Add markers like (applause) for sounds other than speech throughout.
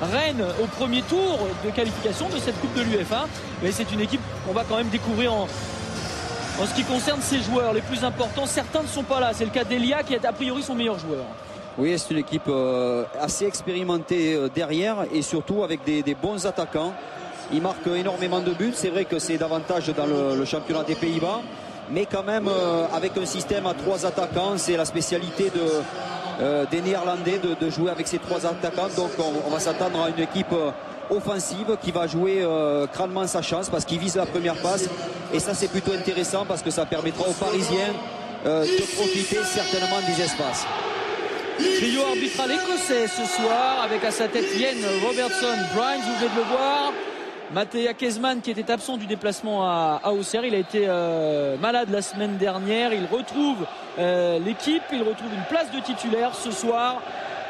Rennes au premier tour de qualification de cette Coupe de l'UFA. Mais c'est une équipe qu'on va quand même découvrir en, ce qui concerne ses joueurs les plus importants. Certains ne sont pas là. C'est le cas d'Elia qui est a priori son meilleur joueur. Oui, c'est une équipe euh, assez expérimentée euh, derrière et surtout avec des, bons attaquants. Il marque énormément de buts. C'est vrai que c'est davantage dans le, le championnat des Pays-Bas. Mais quand même, euh, avec un système à trois attaquants, c'est la spécialité de, euh, des Néerlandais de, jouer avec ces trois attaquants. Donc on, va s'attendre à une équipe euh, offensive qui va jouer euh, crânement sa chance parce qu'il vise la première passe. Et ça, c'est plutôt intéressant parce que ça permettra aux Parisiens de profiter certainement des espaces. Trio arbitral écossais ce soir avec à sa tête Yen Robertson Bryan, vous venez de le voir. Mathéa Kezman qui était absent du déplacement à, à Auxerre, il a été euh, malade la semaine dernière, il retrouve euh, l'équipe, il retrouve une place de titulaire ce soir.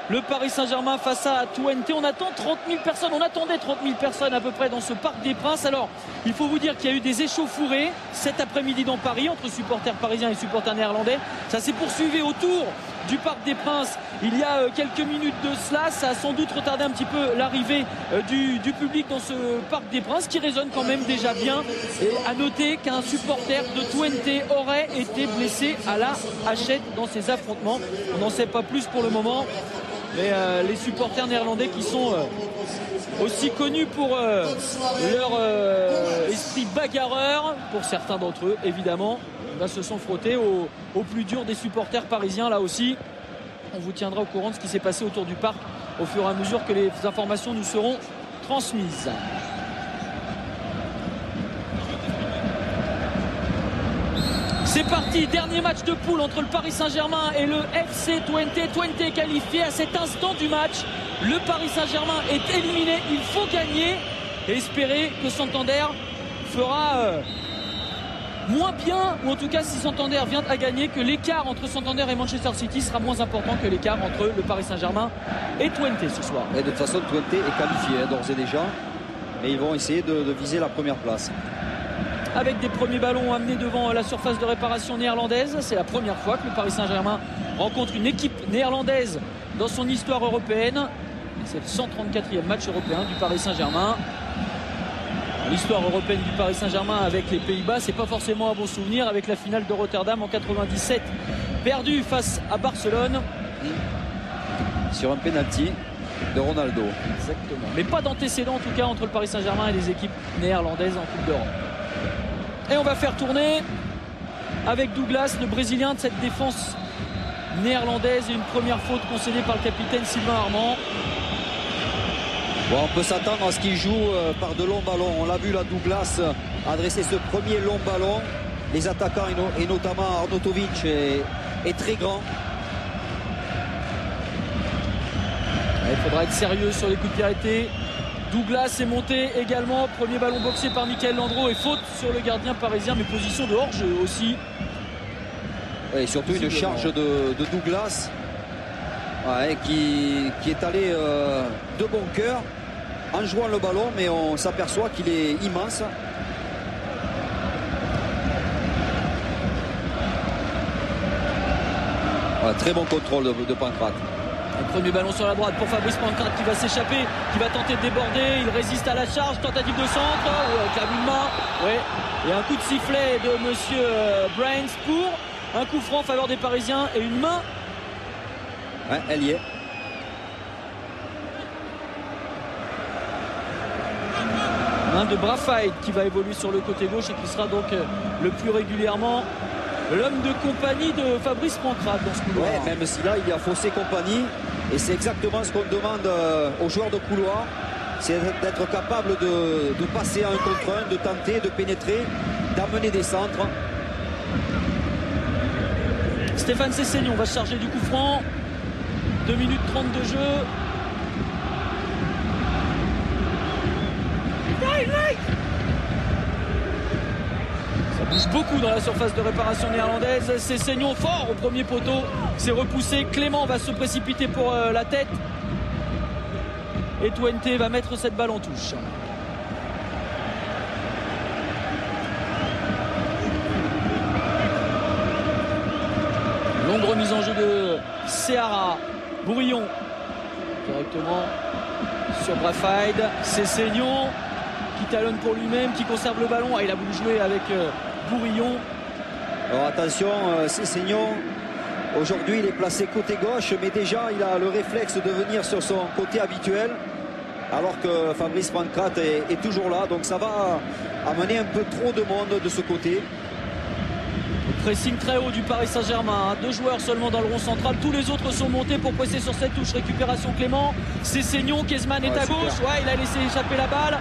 Le Paris Saint-Germain face à Twente. On attend 30 000 personnes. On attendait 30 000 personnes à peu près dans ce Parc des Princes. Alors, il faut vous dire qu'il y a eu des échauffourées cet après-midi dans Paris entre supporters parisiens et supporters néerlandais. Ça s'est poursuivi autour du Parc des Princes il y a euh, quelques minutes de cela. Ça a sans doute retardé un petit peu l'arrivée euh, du, public dans ce Parc des Princes qui résonne quand même déjà bien. Et à noter qu'un supporter de Twente aurait été blessé à la hachette dans ces affrontements. On n'en sait pas plus pour le moment. Mais euh, les supporters néerlandais qui sont euh, aussi connus pour euh, leur esprit bagarreur, pour certains d'entre eux évidemment, bah, se sont frottés au, plus dur des supporters parisiens là aussi. On vous tiendra au courant de ce qui s'est passé autour du parc au fur et à mesure que les informations nous seront transmises. C'est parti, dernier match de poule entre le Paris Saint-Germain et le FC Twente. Twente est qualifié à cet instant du match. Le Paris Saint-Germain est éliminé. Il faut gagner et espérer que Santander fera euh, moins bien, ou en tout cas si Santander vient à gagner, que l'écart entre Santander et Manchester City sera moins important que l'écart entre le Paris Saint-Germain et Twente ce soir. Et de toute façon, Twente est qualifié hein, d'ores et déjà. Et ils vont essayer de viser la première place avec des premiers ballons amenés devant la surface de réparation néerlandaise. C'est la première fois que le Paris Saint-Germain rencontre une équipe néerlandaise dans son histoire européenne. C'est le 134e match européen du Paris Saint-Germain. L'histoire européenne du Paris Saint-Germain avec les Pays-Bas, c'est pas forcément un bon souvenir avec la finale de Rotterdam en 97, perdue face à Barcelone. Sur un penalty de Ronaldo. Exactement. Mais pas d'antécédent en tout cas entre le Paris Saint-Germain et les équipes néerlandaises en Coupe d'Europe. Et on va faire tourner avec Douglas, le Brésilien de cette défense néerlandaise et une première faute concédée par le capitaine Sylvain Armand. Bon, on peut s'attendre à ce qu'il joue euh, par de longs ballons. On l'a vu là, Douglas adresser ce premier long ballon. Les attaquants et, no et notamment Arnautovic est, est, très grand. Il faudra être sérieux sur les coups de pied arrêtés. Douglas est monté également. Premier ballon boxé par Michael Landreau et faute sur le gardien parisien, mais position de hors-jeu aussi. Et surtout une charge de, de Douglas ouais, qui, qui, est allé euh, de bon cœur en jouant le ballon, mais on s'aperçoit qu'il est immense. Ouais, très bon contrôle de, de Pancrate. Le premier ballon sur la droite pour Fabrice Pancrate qui va s'échapper, qui va tenter de déborder. Il résiste à la charge, tentative de centre, avec la main. Ouais. Et un coup de sifflet de monsieur Brains pour un coup franc en faveur des Parisiens et une main. Ouais, elle y est. Main de Brafaïd qui va évoluer sur le côté gauche et qui sera donc le plus régulièrement l'homme de compagnie de Fabrice Pancrate dans ce couloir. Ouais, même si là il y a faussé compagnie et c'est exactement ce qu'on demande aux joueurs de couloir c'est d'être capable de, de, passer à un contre un, de tenter, de pénétrer, d'amener des centres. Stéphane Cessignon va se charger du coup franc. 2 minutes 30 de jeu. Beaucoup dans la surface de réparation néerlandaise. C'est Seignon fort au premier poteau. C'est repoussé. Clément va se précipiter pour euh, la tête. Et Twente va mettre cette balle en touche. Longue remise en jeu de Seara. Bourillon directement sur Brafide. C'est Seignon qui talonne pour lui-même, qui conserve le ballon. Ah, il a voulu jouer avec euh, Bourillon. Alors attention, euh, c'est Seignon. Aujourd'hui, il est placé côté gauche, mais déjà, il a le réflexe de venir sur son côté habituel. Alors que Fabrice Pancrate est, est toujours là. Donc ça va amener un peu trop de monde de ce côté. Pressing très haut du Paris Saint-Germain. hein. Deux joueurs seulement dans le rond central. Tous les autres sont montés pour presser sur cette touche. Récupération Clément. C'est Seignon. Kezman est Ouais, à super. gauche. Ouais, il a laissé échapper la balle.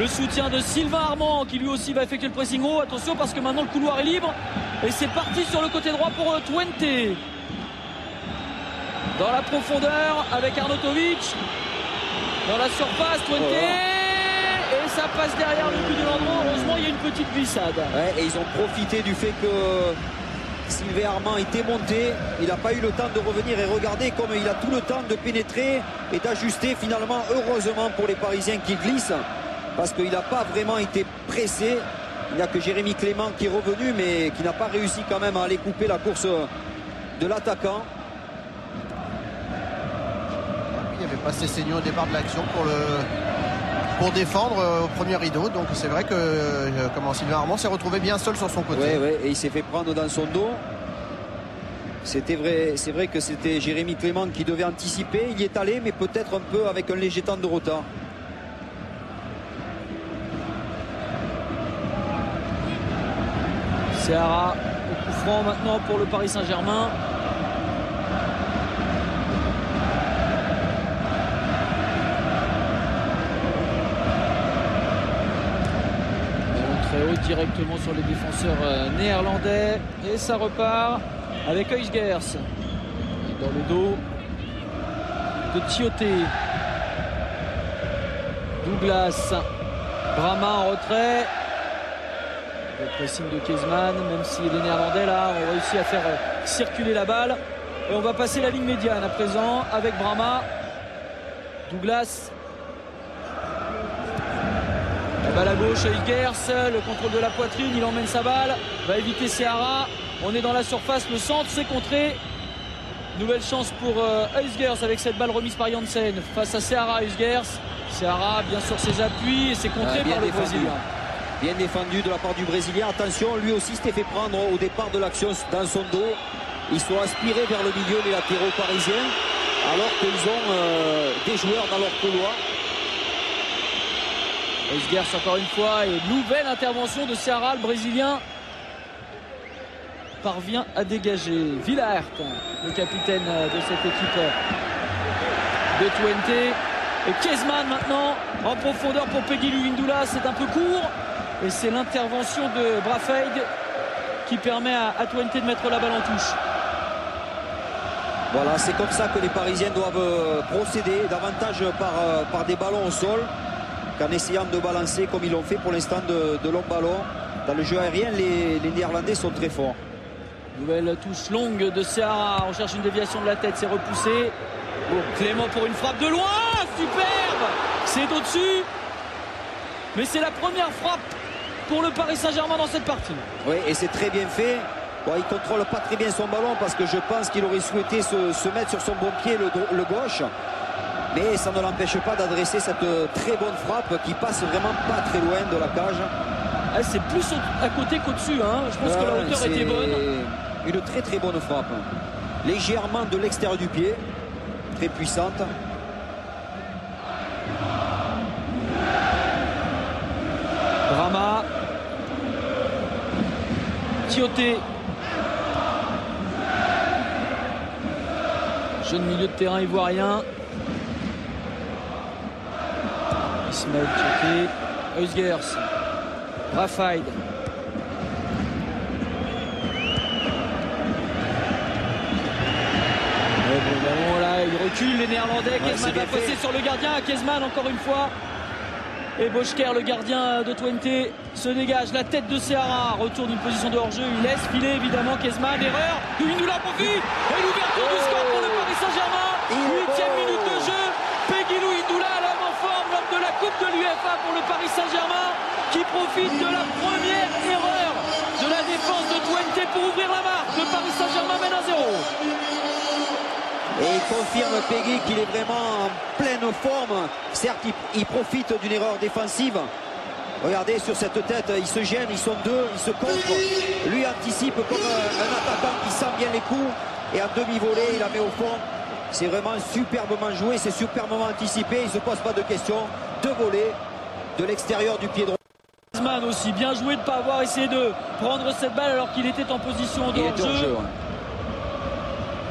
Le soutien de Sylvain Armand qui lui aussi va effectuer le pressing haut. Attention parce que maintenant le couloir est libre. Et c'est parti sur le côté droit pour euh, Twente. Dans la profondeur avec Arnautovic. Dans la surface, Twente. Voilà. Et ça passe derrière le but de Landreau. Heureusement, il y a une petite glissade. Ouais, et ils ont profité du fait que Sylvain Armand était monté. Il n'a pas eu le temps de revenir et regardez comme il a tout le temps de pénétrer et d'ajuster finalement, heureusement pour les Parisiens qui glissent, parce qu'il n'a pas vraiment été pressé. Il n'y a que Jérémy Clément qui est revenu, mais qui n'a pas réussi quand même à aller couper la course de l'attaquant. Il avait passé Seignon au départ de l'action pour le pour défendre euh, au premier rideau. Donc c'est vrai que euh, comment Sylvain Armand s'est retrouvé bien seul sur son côté. Ouais, ouais, et il s'est fait prendre dans son dos. C'était vrai, c'est vrai que c'était Jérémy Clément qui devait anticiper. Il y est allé, mais peut-être un peu avec un léger temps de retard. Seara au coup franc maintenant pour le Paris Saint-Germain. Très haut directement sur les défenseurs euh, néerlandais. Et ça repart avec Huysgers. Et Dans le dos de Thioté. Douglas. Brahma en retrait. Le pressing de Kezman, même si les Néerlandais là ont réussi à faire euh, circuler la balle. Et on va passer la ligne médiane à présent avec Brahma. Douglas. La balle à gauche, Higgers, le contrôle de la poitrine, il emmène sa balle, va éviter Seara. On est dans la surface, le centre, c'est contré. Nouvelle chance pour Huysgers avec cette balle remise par Janssen face à Seara Huysgers. Seara bien sur ses appuis et c'est contré Ah, bien par le. Brésilien. Bien défendu de la part du Brésilien. Attention, lui aussi s'était fait prendre au départ de l'action dans son dos. Ils sont aspirés vers le milieu, les latéraux parisiens, alors qu'ils ont euh, des joueurs dans leur couloir. Huysgers encore une fois et nouvelle intervention de Seara, le Brésilien parvient à dégager Villaert, le capitaine de cette équipe de Twente. Et Kezman maintenant en profondeur pour Peggy Luindula, c'est un peu court. Et c'est l'intervention de Brafeig qui permet à, à Twente de mettre la balle en touche. Voilà, c'est comme ça que les Parisiens doivent euh, procéder, davantage par, euh, par des ballons au sol qu'en essayant de balancer comme ils l'ont fait pour l'instant de, de longs ballons. Dans le jeu aérien, les, les Néerlandais sont très forts. Nouvelle touche longue de Seara. On cherche une déviation de la tête. C'est repoussé. Clément pour une frappe de loin. Superbe. C'est au-dessus. Mais c'est la première frappe pour le Paris Saint-Germain dans cette partie. Oui, et c'est très bien fait. Bon, il contrôle pas très bien son ballon parce que je pense qu'il aurait souhaité se, se mettre sur son bon pied, le, gauche. Mais ça ne l'empêche pas d'adresser cette très bonne frappe qui passe vraiment pas très loin de la cage. Ah, c'est plus à côté qu'au-dessus. hein. Je pense que la Ouais, hauteur était bonne. Une très très bonne frappe. Légèrement de l'extérieur du pied. Très puissante. Brahma. Thioté. Jeune milieu de terrain ivoirien. Ismaël Thioté. Huysgers. Rafaïd. Ouais, bon, là, il recule les Néerlandais. Ouais, Kezman va passer sur le gardien. Kezman encore une fois. Et Boschker, le gardien de Twente, se dégage. La tête de Seara retourne d'une position de hors-jeu. Il laisse filer évidemment Kezman. Erreur. Douinoula profite. Et l'ouverture du score pour le Paris Saint-Germain. Il Huitième minute de jeu. Peggy Louindoula, l'homme en forme, l'homme de la Coupe de l'UFA pour le Paris Saint-Germain, qui profite de la première erreur de la défense de Twente pour ouvrir la marque. Le Paris Saint-Germain mène à 0. Et il confirme Peggy qu'il est vraiment en plein bonne forme. Certes, il, profite d'une erreur défensive. Regardez sur cette tête, il se gêne, ils sont deux, ils se contre. Lui anticipe comme un, attaquant qui sent bien les coups. Et en demi-volée, il la met au fond. C'est vraiment superbement joué, c'est superbement anticipé. Il ne se pose pas de questions. Deux volets de l'extérieur du pied droit. Griezmann aussi bien joué de ne pas avoir essayé de prendre cette balle alors qu'il était en position de hors-jeu.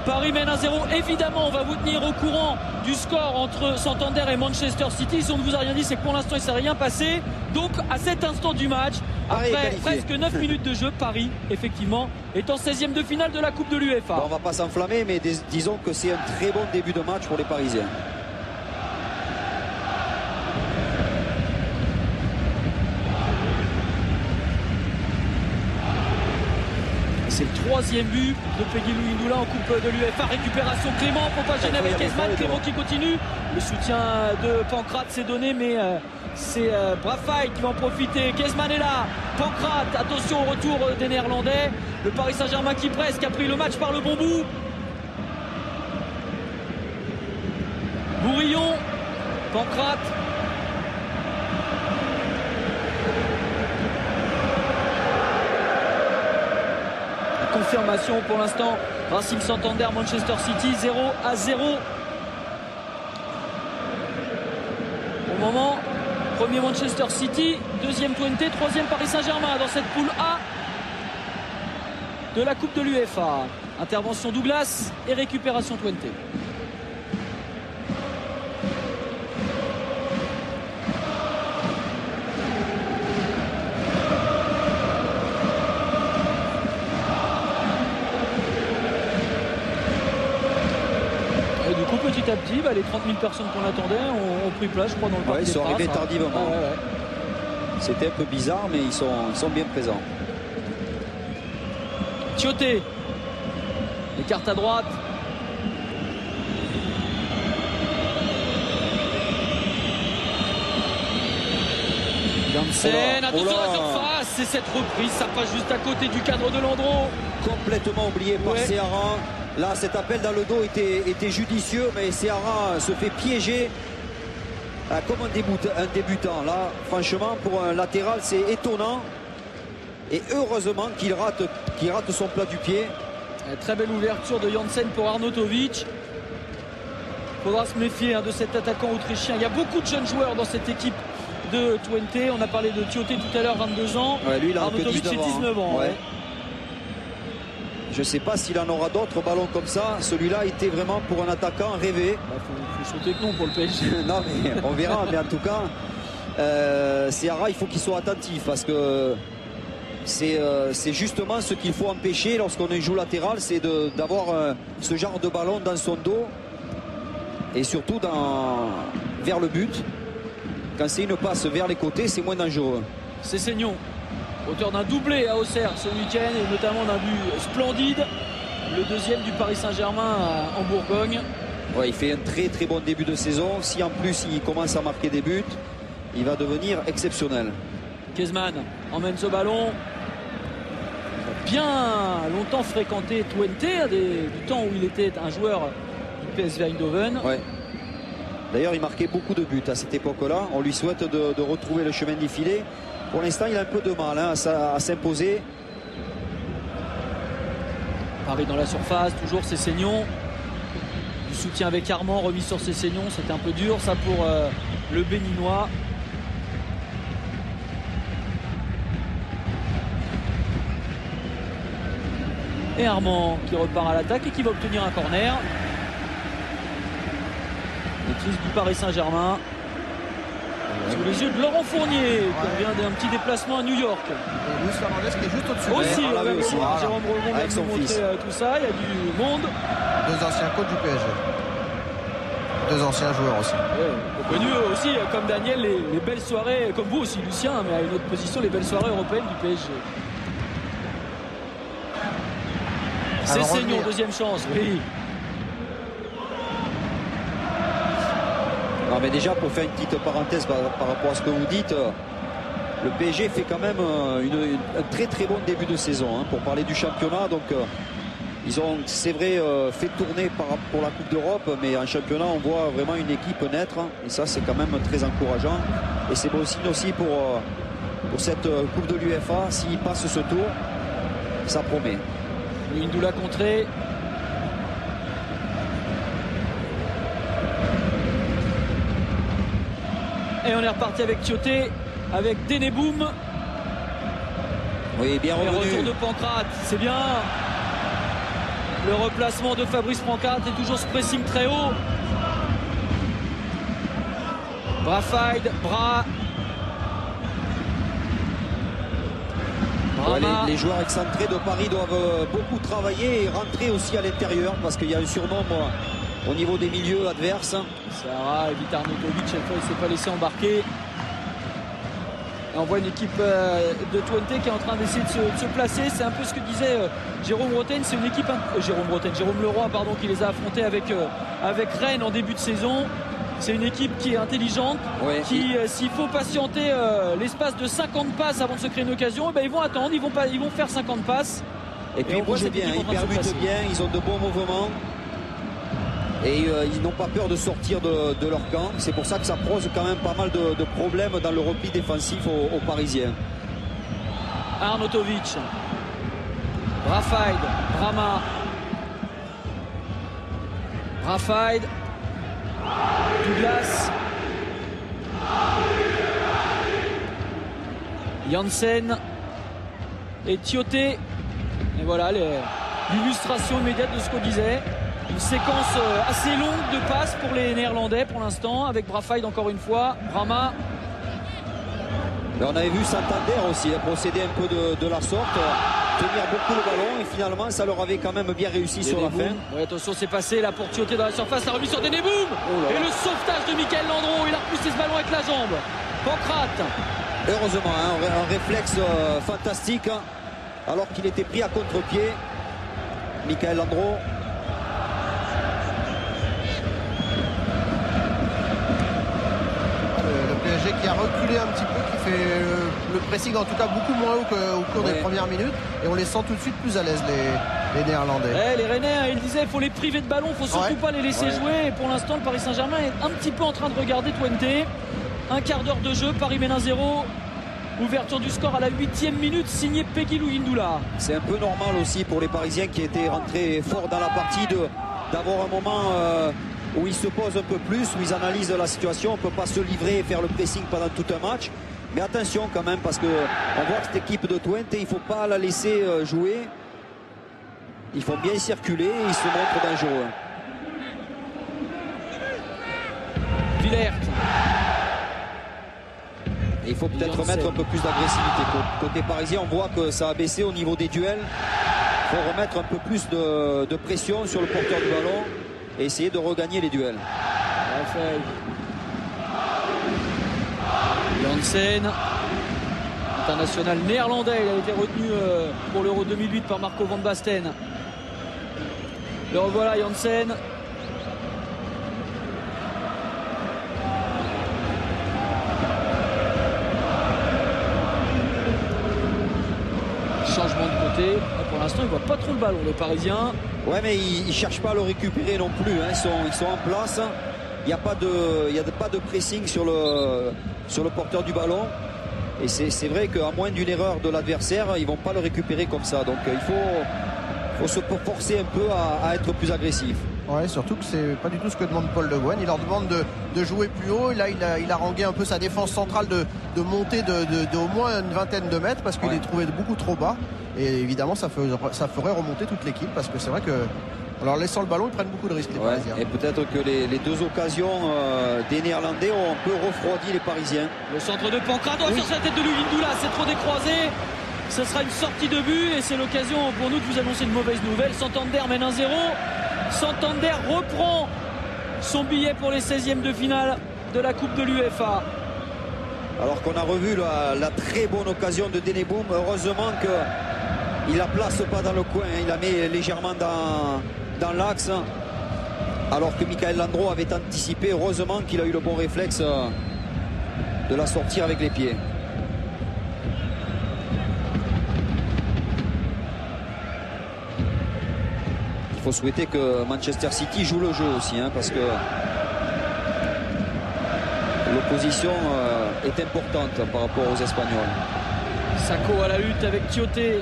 Paris mène 1-0. Évidemment, on va vous tenir au courant du score entre Santander et Manchester City. Si on ne vous a rien dit, c'est que pour l'instant, il ne s'est rien passé. Donc, à cet instant du match, après presque 9 (laughs) minutes de jeu, Paris, effectivement, est en 16e de finale de la Coupe de l'UEFA. On on va pas s'enflammer, mais disons que c'est un très bon début de match pour les Parisiens. C'est le troisième but de Peggy Louis en Coupe de l'UFA. Récupération Clément, gêner avec Esman. Clément qui continue. Le soutien de Pancrate s'est donné, mais euh, c'est euh, qui va en profiter. Kezman est là. Pancrate, attention au retour des Néerlandais. Le Paris Saint-Germain qui presse, qui a pris le match par le bon bout. Bourillon, Pancrate, confirmation pour l'instant. Racing Santander, Manchester City, 0 à 0. Au moment, premier Manchester City, deuxième Twente, troisième Paris Saint-Germain dans cette poule A de la Coupe de l'UEFA. Intervention Douglas et récupération Twente. petit à petit, bah, les 30 000 personnes qu'on attendait ont, pris place, je crois, dans le parc. ils sont arrivés tardivement. C'était un peu bizarre, mais ils sont, ils sont bien présents. Thioté. Écarte à droite. Janssen, attention à la surface, c'est cette reprise, ça passe juste à côté du cadre de Landreau. Complètement oublié par ouais. Là, cet appel dans le dos était, judicieux, mais Seara se fait piéger ah, comme un, débutant. Là, franchement, pour un latéral, c'est étonnant. Et heureusement qu'il rate, rate son plat du pied. Très belle ouverture de Janssen pour Arnautovic. Il faudra se méfier hein, de cet attaquant autrichien. Il y a beaucoup de jeunes joueurs dans cette équipe de Twente. On a parlé de Thioté tout à l'heure, 22 ans. lui, il a Arnautovic, c'est 19 ans. Je ne sais pas s'il en aura d'autres ballons comme ça. Celui-là était vraiment pour un attaquant rêvé. Il bah, faut, sauter que non pour le PSG. (laughs) non, mais on verra. mais en tout cas, euh, il faut qu'il soit attentif parce que euh, c'est justement ce qu'il faut empêcher lorsqu'on joue latéral, c'est d'avoir euh, ce genre de ballon dans son dos et surtout dans, vers le but. Quand c'est une passe vers les côtés, c'est moins dangereux. C'est Seignon auteur d'un doublé à Auxerre ce week-end et notamment d'un but splendide. Le deuxième du Paris Saint-Germain en Bourgogne. il fait un très très bon début de saison. Si en plus il commence à marquer des buts, il va devenir exceptionnel. Kezman emmène ce ballon. bien longtemps fréquenté Twente, du temps où il était un joueur du PSV Eindhoven. D'ailleurs, il marquait beaucoup de buts à cette époque-là. On lui souhaite de, de retrouver le chemin filets. Pour l'instant, il a un peu de mal hein, à, s'imposer. Paris dans la surface, toujours ses saignons. Du soutien avec Armand, remis sur ses saignons. C'était un peu dur ça pour euh, le Béninois. Et Armand qui repart à l'attaque et qui va obtenir un corner. Maîtrise du Paris Saint-Germain. Sous les yeux de Laurent Fournier, qui revient d'un petit déplacement à New York. Et Luis Fernandez qui est juste au-dessus. Aussi, ouais, aussi. Ah, Jérôme Roland vient nous montrer euh, tout ça. Il y a du monde. Deux anciens coachs du PSG. Deux anciens joueurs aussi. Ouais, connu aussi, comme Daniel, les, belles soirées, comme vous aussi, Lucien, mais à une autre position, les belles soirées européennes du PSG. C'est Seignon, deuxième chance, oui. Non, mais déjà, pour faire une petite parenthèse par, rapport à ce que vous dites, euh, le PSG fait quand même euh, un très très bon début de saison hein, pour parler du championnat. Donc, euh, Ils ont, c'est vrai, fait tourner pour la Coupe d'Europe, mais en championnat, on voit vraiment une équipe naître. Et ça, c'est quand même très encourageant. Et c'est bon signe aussi pour, cette Coupe de l'UFA. S'ils passent ce tour, ça promet. Contré. Et on est reparti avec Thioté, avec Deneboum. Oui, bien Le revenu. retour de Pancrate, c'est bien. Le replacement de Fabrice Pancrate et toujours ce pressing très haut. Ouais, Brahma. les, les joueurs excentrés de Paris doivent beaucoup travailler et rentrer aussi à l'intérieur parce qu'il y a un surnombre au niveau des milieux adverses. Sarah et Vitar Notovic, cette fois, il ne s'est pas laissé embarquer. Et on voit une équipe euh, de Twente qui est en train d'essayer de se, de se placer. C'est un peu ce que disait euh, Jérôme Roten. C'est une équipe. euh, Jérôme Roten, Jérôme Leroy, pardon, qui les a affrontés avec, avec Rennes en début de saison. C'est une équipe qui est intelligente, Ouais. qui, euh, s'il faut patienter euh, l'espace de 50 passes avant de se créer une occasion, eh ben, ils vont attendre, ils vont, pas, ils vont faire 50 passes. Et puis on ils voit bougent bien, ils permutent bien, ils ont de bons mouvements. Et euh, ils n'ont pas peur de sortir de, leur camp. C'est pour ça que ça pose quand même pas mal de, problèmes dans le repli défensif aux, Parisiens. Arnautovic. Rafaid, Brahma. Rafaid. Douglas. Janssen. Et Thioté. Et voilà l'illustration immédiate de ce qu'on disait. Une séquence euh, assez longue de passes pour les Néerlandais pour l'instant, avec Brafaid encore une fois. Brahma. Mais on avait vu Santander aussi hein, procéder un peu de, de la sorte, euh, tenir beaucoup le ballon et finalement ça leur avait quand même bien réussi sur la fin. Ouais, attention, c'est passé là pour Thioté dans la surface. La remise sur Deneboum. Oh Et le sauvetage de Michael Landreau. Il a repoussé ce ballon avec la jambe. Pancrate. Heureusement, hein, un réflexe euh, fantastique hein, alors qu'il était pris à contre-pied. Michael Landreau. Le, le PSG qui a reculé un petit peu, qui fait euh, le pressing en tout cas beaucoup moins haut qu'au cours Ouais. des premières minutes. Et on les sent tout de suite plus à l'aise les, les Néerlandais. Les Rennais, hein, il disait il faut les priver de ballon, il faut surtout Ouais. pas les laisser Ouais. jouer. Et pour l'instant, le Paris Saint-Germain est un petit peu en train de regarder Twente. Un quart d'heure de jeu, Paris mène 1-0. Ouverture du score à la huitième minute, signé Peggy Louindoula. C'est un peu normal aussi pour les Parisiens qui étaient rentrés fort dans la partie de d'avoir un moment euh, où ils se posent un peu plus, où ils analysent la situation. On ne peut pas se livrer et faire le pressing pendant tout un match. Mais attention quand même parce que on voit que cette équipe de Twente, il ne faut pas la laisser euh, jouer. Il faut bien circuler et ils se montrent dangereux. Villert. Et il faut peut-être remettre un peu plus d'agressivité. Cô- Côté parisien, on voit que ça a baissé au niveau des duels. Il faut remettre un peu plus de, de pression sur le porteur du ballon et essayer de regagner les duels. Raphaël. Janssen. International néerlandais, il a été retenu euh, pour l'Euro 2008 par Marco van Basten. Le revoilà Janssen. Changement de côté. Pour l'instant, il voit pas trop le ballon, le Parisien. Ouais, mais ils ne cherchent pas à le récupérer non plus. hein. Ils, sont, ils sont en place. Il n'y a, a pas de pressing sur le, sur le porteur du ballon. Et c'est vrai qu'à moins d'une erreur de l'adversaire, ils ne vont pas le récupérer comme ça. Donc euh, il faut, faut se forcer un peu à, à être plus agressif. Ouais, surtout que c'est pas du tout ce que demande Paul Le Guen. Il leur demande de, de jouer plus haut. Et là, il a, il a rangué un peu sa défense centrale de, de monter de, de- de au moins une vingtaine de mètres parce qu'il Ouais. est trouvé beaucoup trop bas. Et évidemment, ça, ça ferait remonter toute l'équipe parce que c'est vrai que, leur laissant le ballon, ils prennent beaucoup de risques, les Ouais, Parisiens. et peut-être que les, les deux occasions euh, des Néerlandais ont un peu refroidi les Parisiens. Le centre de Pancrate oh, sur sa tête de Luvindoula, c'est trop décroisé. Ce sera une sortie de but et c'est l'occasion pour nous de vous annoncer une mauvaise nouvelle. Santander mène 1-0. Santander reprend son billet pour les 16e de finale de la Coupe de l'UEFA. Alors qu'on a revu la, la très bonne occasion de Deneboum. Heureusement qu'il la place pas dans le coin. hein. Il la met légèrement dans, dans l'axe. Alors que Michael Landreau avait anticipé. Heureusement qu'il a eu le bon réflexe euh, de la sortir avec les pieds. Il faut souhaiter que Manchester City joue le jeu aussi, hein, parce que l'opposition euh, est importante par rapport aux Espagnols. Sako à la lutte avec Thioté.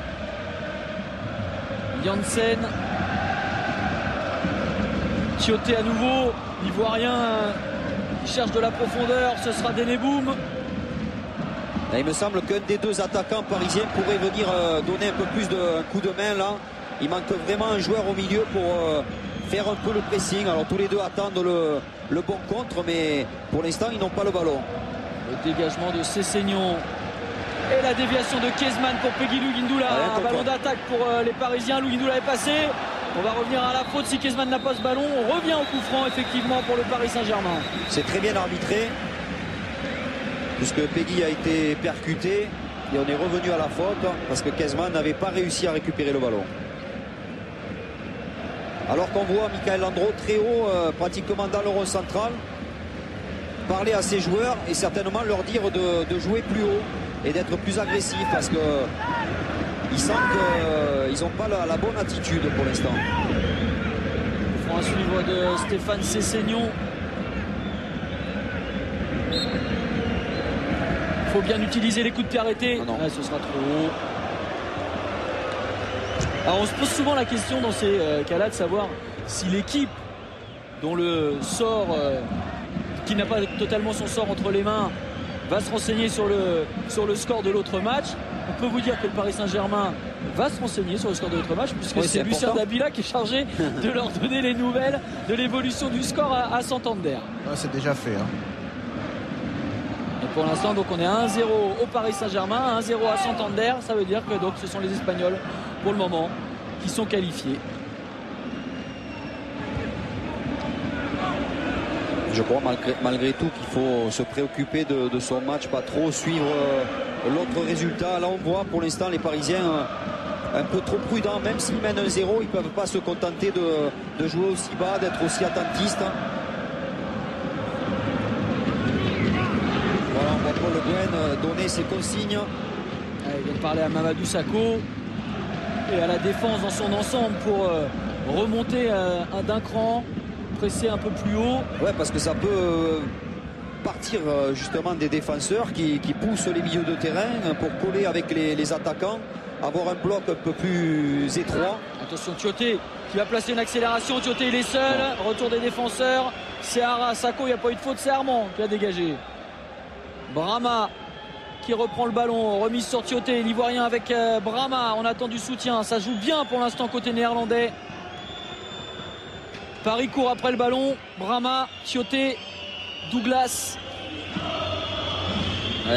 Janssen. Thioté à nouveau. L'Ivoirien qui cherche de la profondeur. Ce sera Deneboum. il me semble qu'un des deux attaquants parisiens pourrait venir euh, donner un peu plus de coup de main là. Il manque vraiment un joueur au milieu pour euh, faire un peu le pressing. Alors tous les deux attendent le, le bon contre, mais pour l'instant ils n'ont pas le ballon. Le dégagement de Cessignon. Et la déviation de Kezman pour Peggy Lougindoula. un ballon d'attaque pour euh, les Parisiens. Lougindoula est passé. On va revenir à la faute si Kezman n'a pas ce ballon. On revient au coup franc effectivement pour le Paris Saint-Germain. C'est très bien arbitré. Puisque Peggy a été percuté. Et on est revenu à la faute parce que Kezman n'avait pas réussi à récupérer le ballon. Alors qu'on voit Michael Landreau très haut, euh, pratiquement dans le rond central, parler à ses joueurs et certainement leur dire de jouer plus haut et d'être plus agressif parce que ils sentent qu'ils n'ont pas la, bonne attitude pour l'instant. Un suivre de Stéphane Cessignon. Il faut bien utiliser les coups de pied arrêtés. Ah ce sera trop haut. Alors on se pose souvent la question dans ces euh, cas-là de savoir si l'équipe dont le sort, euh, qui n'a pas totalement son sort entre les mains, va se renseigner sur le, sur le score de l'autre match. On peut vous dire que le Paris Saint-Germain va se renseigner sur le score de l'autre match puisque c'est Lucien Dabila qui est chargé de leur donner les nouvelles de l'évolution du score à, Santander. c'est déjà fait. Hein. Et pour l'instant, donc on est 1-0 au Paris Saint-Germain, 1-0 à Santander. Ça veut dire que donc ce sont les Espagnols pour le moment qui sont qualifiés. je crois malgré, tout qu'il faut se préoccuper de, son match, pas trop suivre euh, l'autre résultat. Là on voit pour l'instant les Parisiens euh, un peu trop prudents, même s'ils mènent un 0, ils ne peuvent pas se contenter de, jouer aussi bas, d'être aussi attentistes. Voilà, on voit Paul Le Guen euh, donner ses consignes. Il vient de parler à Mamadou Sakho et à la défense dans son ensemble pour remonter d'un cran presser un peu plus haut. Ouais, parce que ça peut euh, partir euh, justement des défenseurs qui, poussent les milieux de terrain pour coller avec les, attaquants, avoir un bloc un peu plus étroit. Attention Thioté qui va placer une accélération. Thioté il est seul. Retour des défenseurs. C'est Ara Sako, il n'y a pas eu de faute, c'est Armand qui a dégagé. Brahma qui reprend le ballon, remise sur Thioté, l'Ivoirien avec euh, Brahma, on attend du soutien, ça joue bien pour l'instant côté néerlandais. Paris court après le ballon. Brahma, Chioté, Douglas.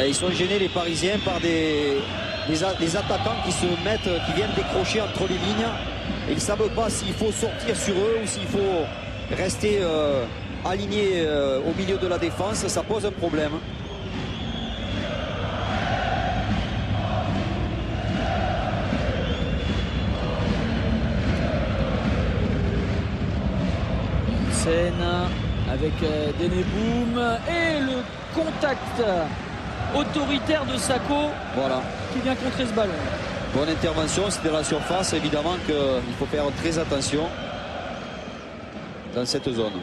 ils sont gênés les Parisiens par des, des, attaquants qui se mettent, qui viennent décrocher entre les lignes. Et ils ne savent pas s'il faut sortir sur eux ou s'il faut rester euh, aligné euh, au milieu de la défense. Ça pose un problème. Avec euh, Deneboum et le contact autoritaire de Sako voilà. qui vient contrer ce ballon. Bonne intervention, c'était la surface. Évidemment qu'il faut faire très attention dans cette zone.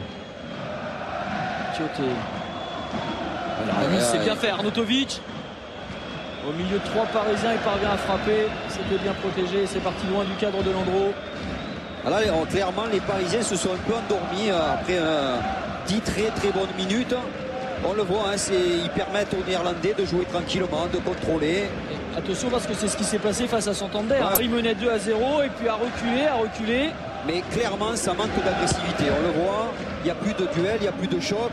Thioté. c'est bien fait. Arnautovic. Au milieu de trois Parisiens, il parvient à frapper. C'était bien protégé. C'est parti loin du cadre de Landreau. Alors, clairement, les Parisiens se sont un peu endormis euh, après 10 très très bonnes minutes. On le voit, hein, ils permettent aux Néerlandais de jouer tranquillement, de contrôler. attention parce que c'est ce qui s'est passé face à Santander. Ouais. Ils menaient 2 à 0 et puis à reculer, à reculer. Mais clairement, ça manque d'agressivité. On le voit, il n'y a plus de duel, il n'y a plus de choc.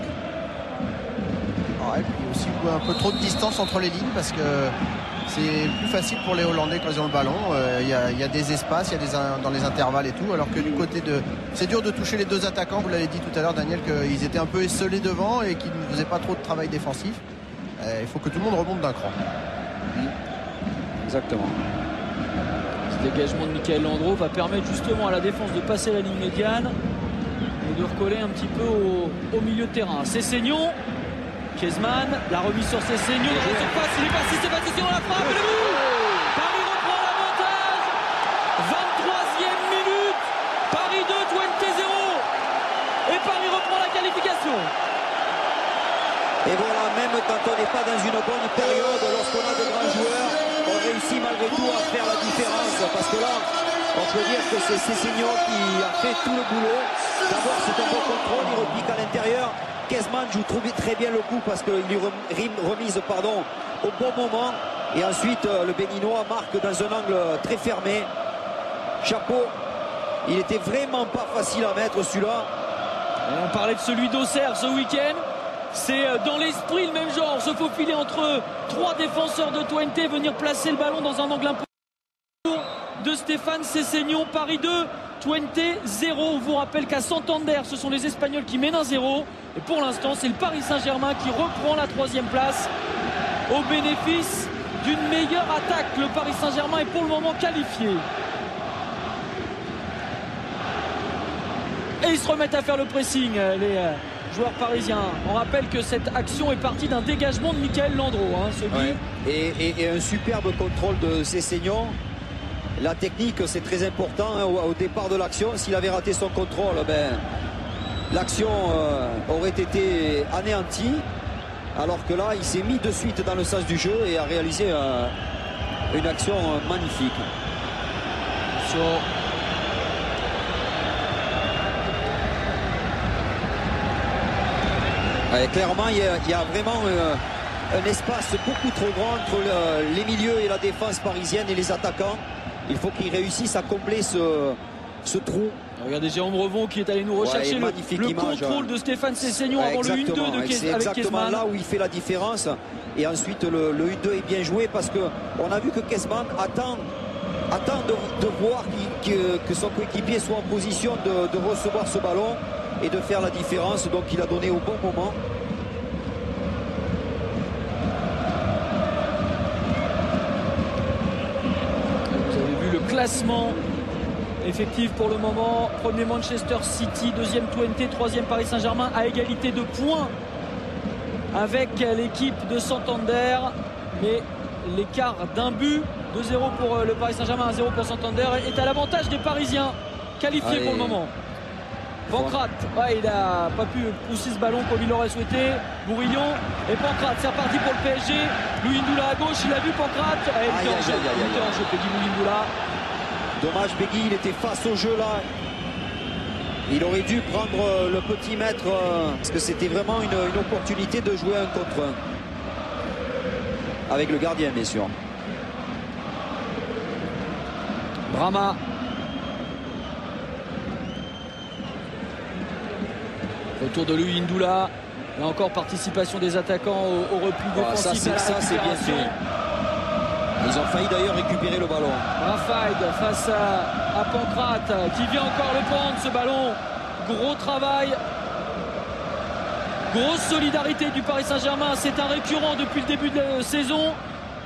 et puis aussi un peu trop de distance entre les lignes parce que c'est plus facile pour les Hollandais quand ils ont le ballon. Euh, il y, a des espaces, il y a des dans les intervalles et tout. Alors que du côté de. C'est dur de toucher les deux attaquants, vous l'avez dit tout à l'heure, Daniel, qu'ils étaient un peu esselés devant et qu'ils ne faisaient pas trop de travail défensif. Euh, il faut que tout le monde remonte d'un cran. Exactement. Ce dégagement de Michael Landreau va permettre justement à la défense de passer la ligne médiane et de recoller un petit peu au, milieu de terrain. C'est Seignon Chesman, la remise sur ses saignons dans la surface, il est passé, c'est passé sur la frappe le oh Paris reprend l'avantage 23e minute Paris 2, Twente 0 Et Paris reprend la qualification. Et voilà, même quand on n'est pas dans une bonne période, lorsqu'on a de grands joueurs, on réussit malgré tout à faire la différence. Parce que là, on peut dire que c'est Cessignon qui a fait tout le boulot. D'abord, c'est un bon contrôle, il repique à l'intérieur. Kezman joue très bien le coup parce qu'il lui remise pardon, au bon moment. Et ensuite, euh, le Béninois marque dans un angle très fermé. Chapeau. Il était vraiment pas facile à mettre celui-là. On parlait de celui d'Auxerre ce week-end. C'est euh, dans l'esprit le même genre. Se faufiler entre trois défenseurs de Twente, venir placer le ballon dans un angle important de Stéphane Cessignon. Paris 2, Twente 0. On vous rappelle qu'à Santander, ce sont les Espagnols qui mènent un 0. Et pour l'instant, c'est le Paris Saint-Germain qui reprend la troisième place au bénéfice d'une meilleure attaque. Le Paris Saint-Germain est pour le moment qualifié. Et ils se remettent à faire le pressing, les euh, joueurs parisiens. On rappelle que cette action est partie d'un dégagement de Michael Landreau. Hein, et, un superbe contrôle de Cessignon. La technique, c'est très important hein, au, départ de l'action. S'il avait raté son contrôle, ben, l'action euh, aurait été anéantie. Alors que là, il s'est mis de suite dans le sens du jeu et a réalisé une action magnifique. clairement, il y, a, vraiment euh, un espace beaucoup trop grand entre les milieux et la défense parisienne et les attaquants. Il faut qu'ils réussissent à combler ce, trou. Regardez Jérôme Revon qui est allé nous rechercher le, le contrôle hein. de Stéphane Sessignon avant le 1-2 de C'est exactement là où il fait la différence. Et ensuite, le, 1-2 est bien joué parce qu'on a vu que Kesman attend, attend de, voir que son coéquipier soit en position de recevoir ce ballon et de faire la différence. Donc il a donné au bon moment. Vous avez vu le classement effectif pour le moment. Premier Manchester City, deuxième Twente, troisième Paris Saint-Germain à égalité de points avec l'équipe de Santander. Mais l'écart d'un but, 2-0 pour le Paris Saint-Germain, 1-0 pour Santander, est à l'avantage des Parisiens qualifiés pour le moment. Pancrate, il n'a pas pu pousser ce ballon comme il l'aurait souhaité. Bourillon et Pancrate, c'est reparti pour le PSG. Louis Ndoula à gauche, il a vu Pancrate. il était en jeu, Louis Dommage, Peggy, il était face au jeu là. Il aurait dû prendre euh, le petit maître euh, parce que c'était vraiment une, une, opportunité de jouer un contre un. Avec le gardien, bien sûr. Brahma Autour de lui, Indoula. Là encore, participation des attaquants au, repli ah, défensif. ça, c'est bien sûr. Ils ont failli d'ailleurs récupérer le ballon. Rafaïd face à, Pancrate qui vient encore le prendre ce ballon. Gros travail. Grosse solidarité du Paris Saint-Germain. C'est un récurrent depuis le début de la saison.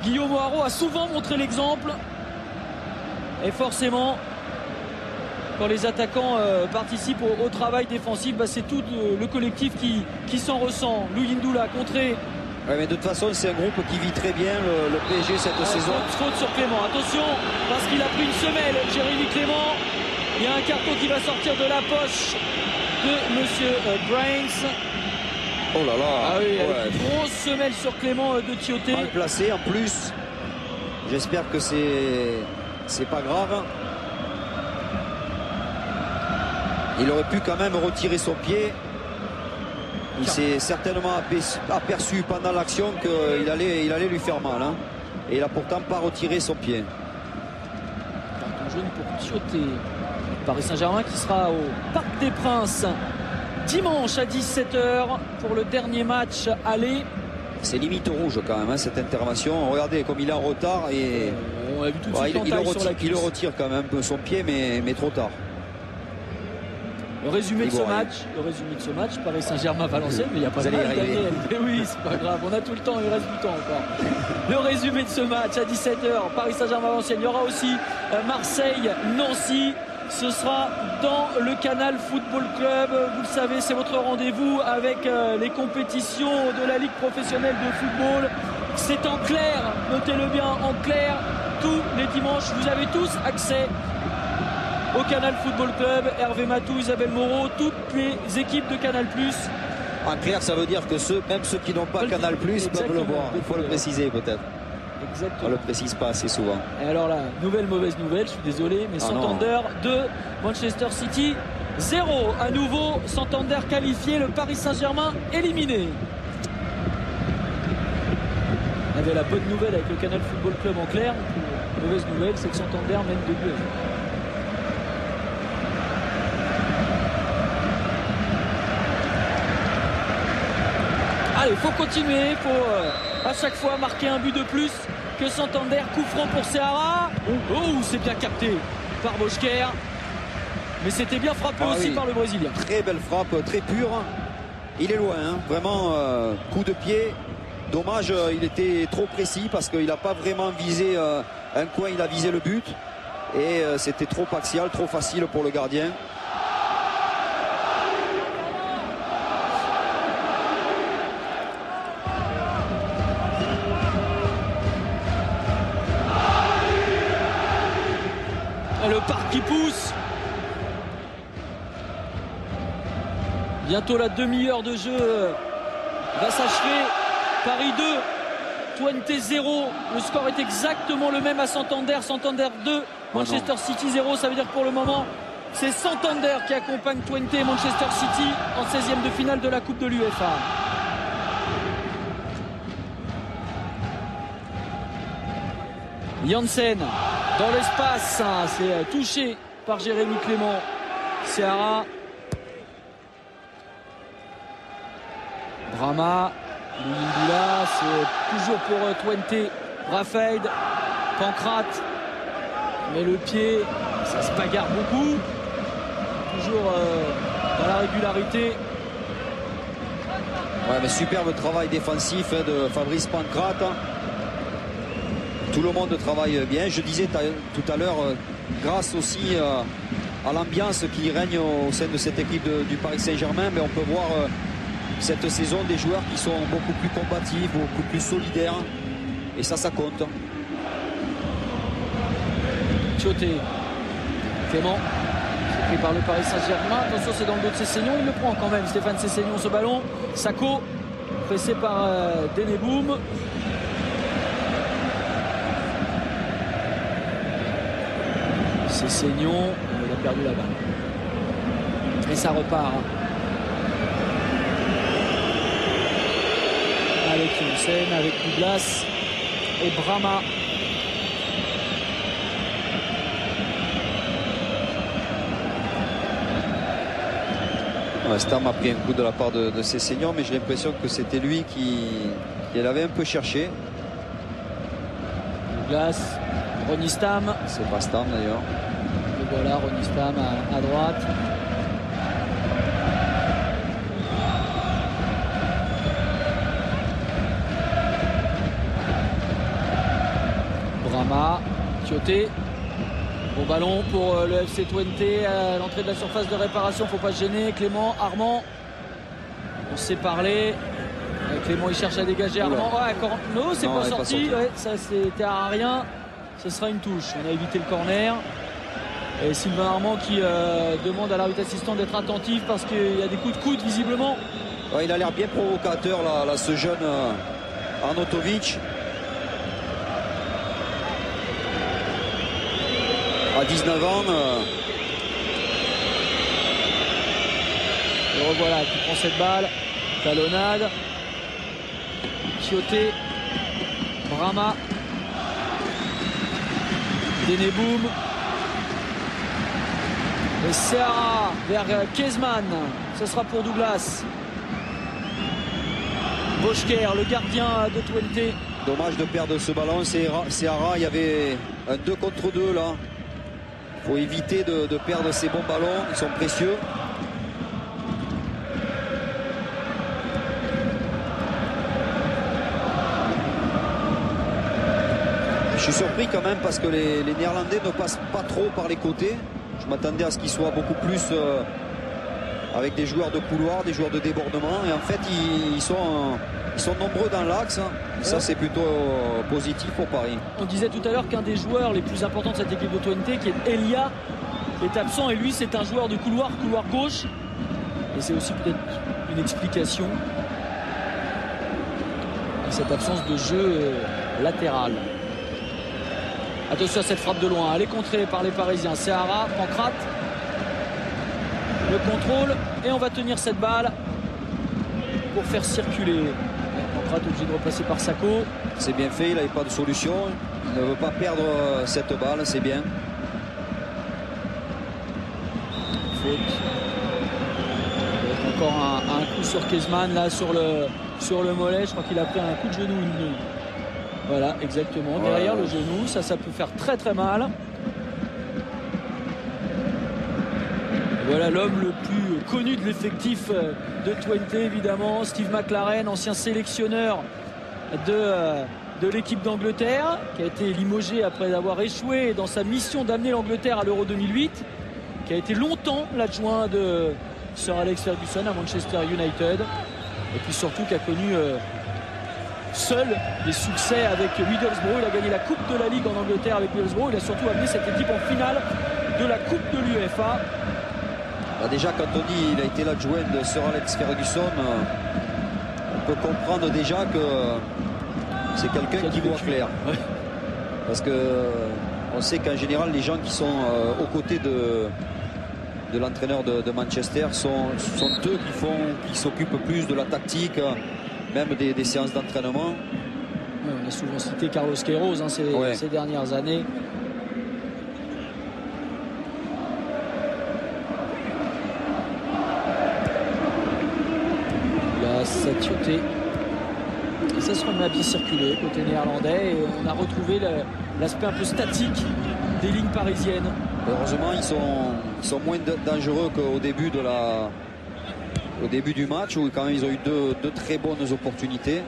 Guillaume Haro a souvent montré l'exemple. Et forcément, quand les attaquants euh, participent au, travail défensif, bah, c'est tout euh, le collectif qui, s'en ressent. Louis Ndoula contré. Mais de toute façon, c'est un groupe qui vit très bien le, PSG cette saison. Faute, sur Clément. Attention, parce qu'il a pris une semelle, Jérémy Clément. Il y a un carton qui va sortir de la poche de Monsieur euh, Brains. Oh là là. Ah oui, une grosse semelle sur Clément de Thioté. Mal placé en plus. J'espère que c'est c'est pas grave. Il aurait pu quand même retirer son pied. Il s'est certainement aperçu pendant l'action qu'il allait, il allait lui faire mal. Hein. Et il n'a pourtant pas retiré son pied. Carton jaune pour Thioté. Paris Saint-Germain qui sera au Parc des Princes dimanche à 17h pour le dernier match aller. C'est limite rouge quand même hein, cette intervention. Regardez comme il est en retard et On a vu tout de suite il, le retire, quand même son pied mais, mais trop tard. Le résumé de ce match, le résumé de ce match, Paris Saint-Germain-Valenciennes, mais il n'y a pas de mal, Mais oui, c'est pas grave, on a tout le temps, il reste du temps encore. Le résumé de ce match à 17h, Paris Saint-Germain-Valenciennes. Il y aura aussi euh, Marseille-Nancy. Ce sera dans le Canal Football Club. Vous le savez, c'est votre rendez-vous avec euh, les compétitions de la Ligue professionnelle de football. C'est en clair, notez-le bien, en clair, tous les dimanches. Vous avez tous accès au Canal Football Club, Hervé Matou, Isabelle Moreau, toutes les équipes de Canal+. En clair, ça veut dire que ceux, même ceux qui n'ont pas Canal Plus peuvent le voir. Il faut le préciser peut-être. Exactement. On le précise pas assez souvent. Et alors là, nouvelle mauvaise nouvelle, je suis désolé, mais Ah Santander 2, Manchester City 0. À nouveau, Santander qualifié, le Paris Saint-Germain éliminé. On avait la bonne nouvelle avec le Canal Football Club en clair. La mauvaise nouvelle, c'est que Santander mène 2 buts. Allez, faut continuer, faut euh, à chaque fois marquer un but de plus que Santander. Coup franc pour Seara. Oh, oh, c'est bien capté par Boschker. Mais c'était bien frappé Ah aussi oui. par le Brésilien. Très belle frappe, très pure. Il est loin, hein. vraiment euh, coup de pied. Dommage, euh, il était trop précis parce qu'il n'a pas vraiment visé euh, un coin, il a visé le but. Et euh, c'était trop axial, trop facile pour le gardien. Bientôt la demi-heure de jeu va s'achever. Paris 2, Twente 0. Le score est exactement le même à Santander. Santander 2, Manchester City 0. Ça veut dire que pour le moment, c'est Santander qui accompagne Twente et Manchester City en 16e de finale de la Coupe de l'UEFA. Janssen dans l'espace, hein, c'est euh, touché par Jérémy Clément. Seara. Brahma, Louis c'est toujours pour euh, Twente. Rafaid, Pancrate, met le pied, ça se bagarre beaucoup. Toujours euh, dans la régularité. Ouais, mais superbe travail défensif hein, de Fabrice Pancrate. Tout le monde travaille bien. Je disais tout à l'heure, euh, grâce aussi à l'ambiance qui règne au sein de cette équipe du Paris Saint-Germain, mais on peut voir cette saison des joueurs qui sont beaucoup plus combatifs, beaucoup plus solidaires. Et ça, ça compte. Thioté. Clément. Pris par le Paris Saint-Germain. Attention, c'est dans le dos de Cessignon. Il le prend quand même, Stéphane Cessignon, ce ballon. Sako, pressé par euh, Deneboum. Cessignon, euh, il a perdu la balle. Et ça repart. Avec avec Douglas et Brahma. Stam a pris un coup de la part de, de ses seniors, mais j'ai l'impression que c'était lui qui, qui l'avait un peu cherché. Douglas, Ronny Stam. C'est pas Stam d'ailleurs. Le voilà, Ronny Stam à, à droite. Brahma, Bon ballon pour euh, le FC Twente à l'entrée de la surface de réparation. Faut pas se gêner. Clément, Armand. On s'est parlé. Euh, Clément il cherche à dégager Oula. Armand. Ouais, cor- non, c'est pas sorti. Ouais, ça c'était à rien. Ce sera une touche. On a évité le corner. Et Sylvain Armand qui euh, demande à l'arbitre assistant d'être attentif parce qu'il y a des coups de coude visiblement. Ouais, il a l'air bien provocateur là, là, ce jeune euh, Arnautovic. À 19 ans, euh, Et revoilà qui prend cette balle. Talonnade. Chioté. Brahma. Deneboum. Et Seara vers euh, Kezman. Ce sera pour Douglas. Boschker, le gardien de Twente. dommage de perdre ce ballon. C'est Ra- c'est Ara, il y avait un 2 contre 2 là. Éviter de, perdre ces bons ballons, ils sont précieux. Je suis surpris quand même parce que les, les Néerlandais ne passent pas trop par les côtés. Je m'attendais à ce qu'ils soient beaucoup plus euh, avec des joueurs de couloir, des joueurs de débordement. Et en fait, ils, ils sont, ils sont nombreux dans l'axe. ça, c'est plutôt positif pour Paris. On disait tout à l'heure qu'un des joueurs les plus importants de cette équipe de Twente, qui est Elia, est absent. Et lui, c'est un joueur de couloir, couloir gauche. Et c'est aussi peut-être une explication à cette absence de jeu latéral. Attention à cette frappe de loin. Elle est contrée par les Parisiens. C'est Ara, Pancrate. Le contrôle. Et on va tenir cette balle pour faire circuler. Pancrate obligé de repasser par Sako. C'est bien fait, il n'avait pas de solution. Il ne veut pas perdre euh, cette balle, c'est bien. Faute. Encore un, un coup sur Kezman, là, sur le, sur le mollet. Je crois qu'il a pris un coup de genou. Voilà, exactement. Derrière ouais. le genou, ça, ça peut faire très très mal. Voilà l'homme le plus connu de l'effectif euh, de Twente, évidemment. Steve McLaren, ancien sélectionneur de, euh, de l'équipe d'Angleterre, qui a été limogé après avoir échoué dans sa mission d'amener l'Angleterre à l'Euro 2008, qui a été longtemps l'adjoint de Sir Alex Ferguson à Manchester United, et puis surtout qui a connu euh, seul des succès avec Middlesbrough. Il a gagné la Coupe de la Ligue en Angleterre avec Middlesbrough. Il a surtout amené cette équipe en finale de la Coupe de l'UEFA. Bah, déjà, quand on dit qu'il a été l'adjoint de Sir Alex Ferguson, euh, on peut comprendre déjà que c'est quelqu'un Qui voit clair. Ouais. Parce que euh, on sait qu'en général, les gens qui sont euh, aux côtés de, de l'entraîneur de, de Manchester sont, sont eux qui font, qui s'occupent plus de la tactique, même des, des séances d'entraînement. On a souvent cité Carlos Queiroz hein, ces, Ouais. ces dernières années. La Et ça se remet à bien circuler côté néerlandais. Et on a retrouvé l'aspect un peu statique des lignes parisiennes. Heureusement, ils sont, ils sont moins dangereux qu'au début, début du match, où quand même ils ont eu deux, deux très bonnes opportunités.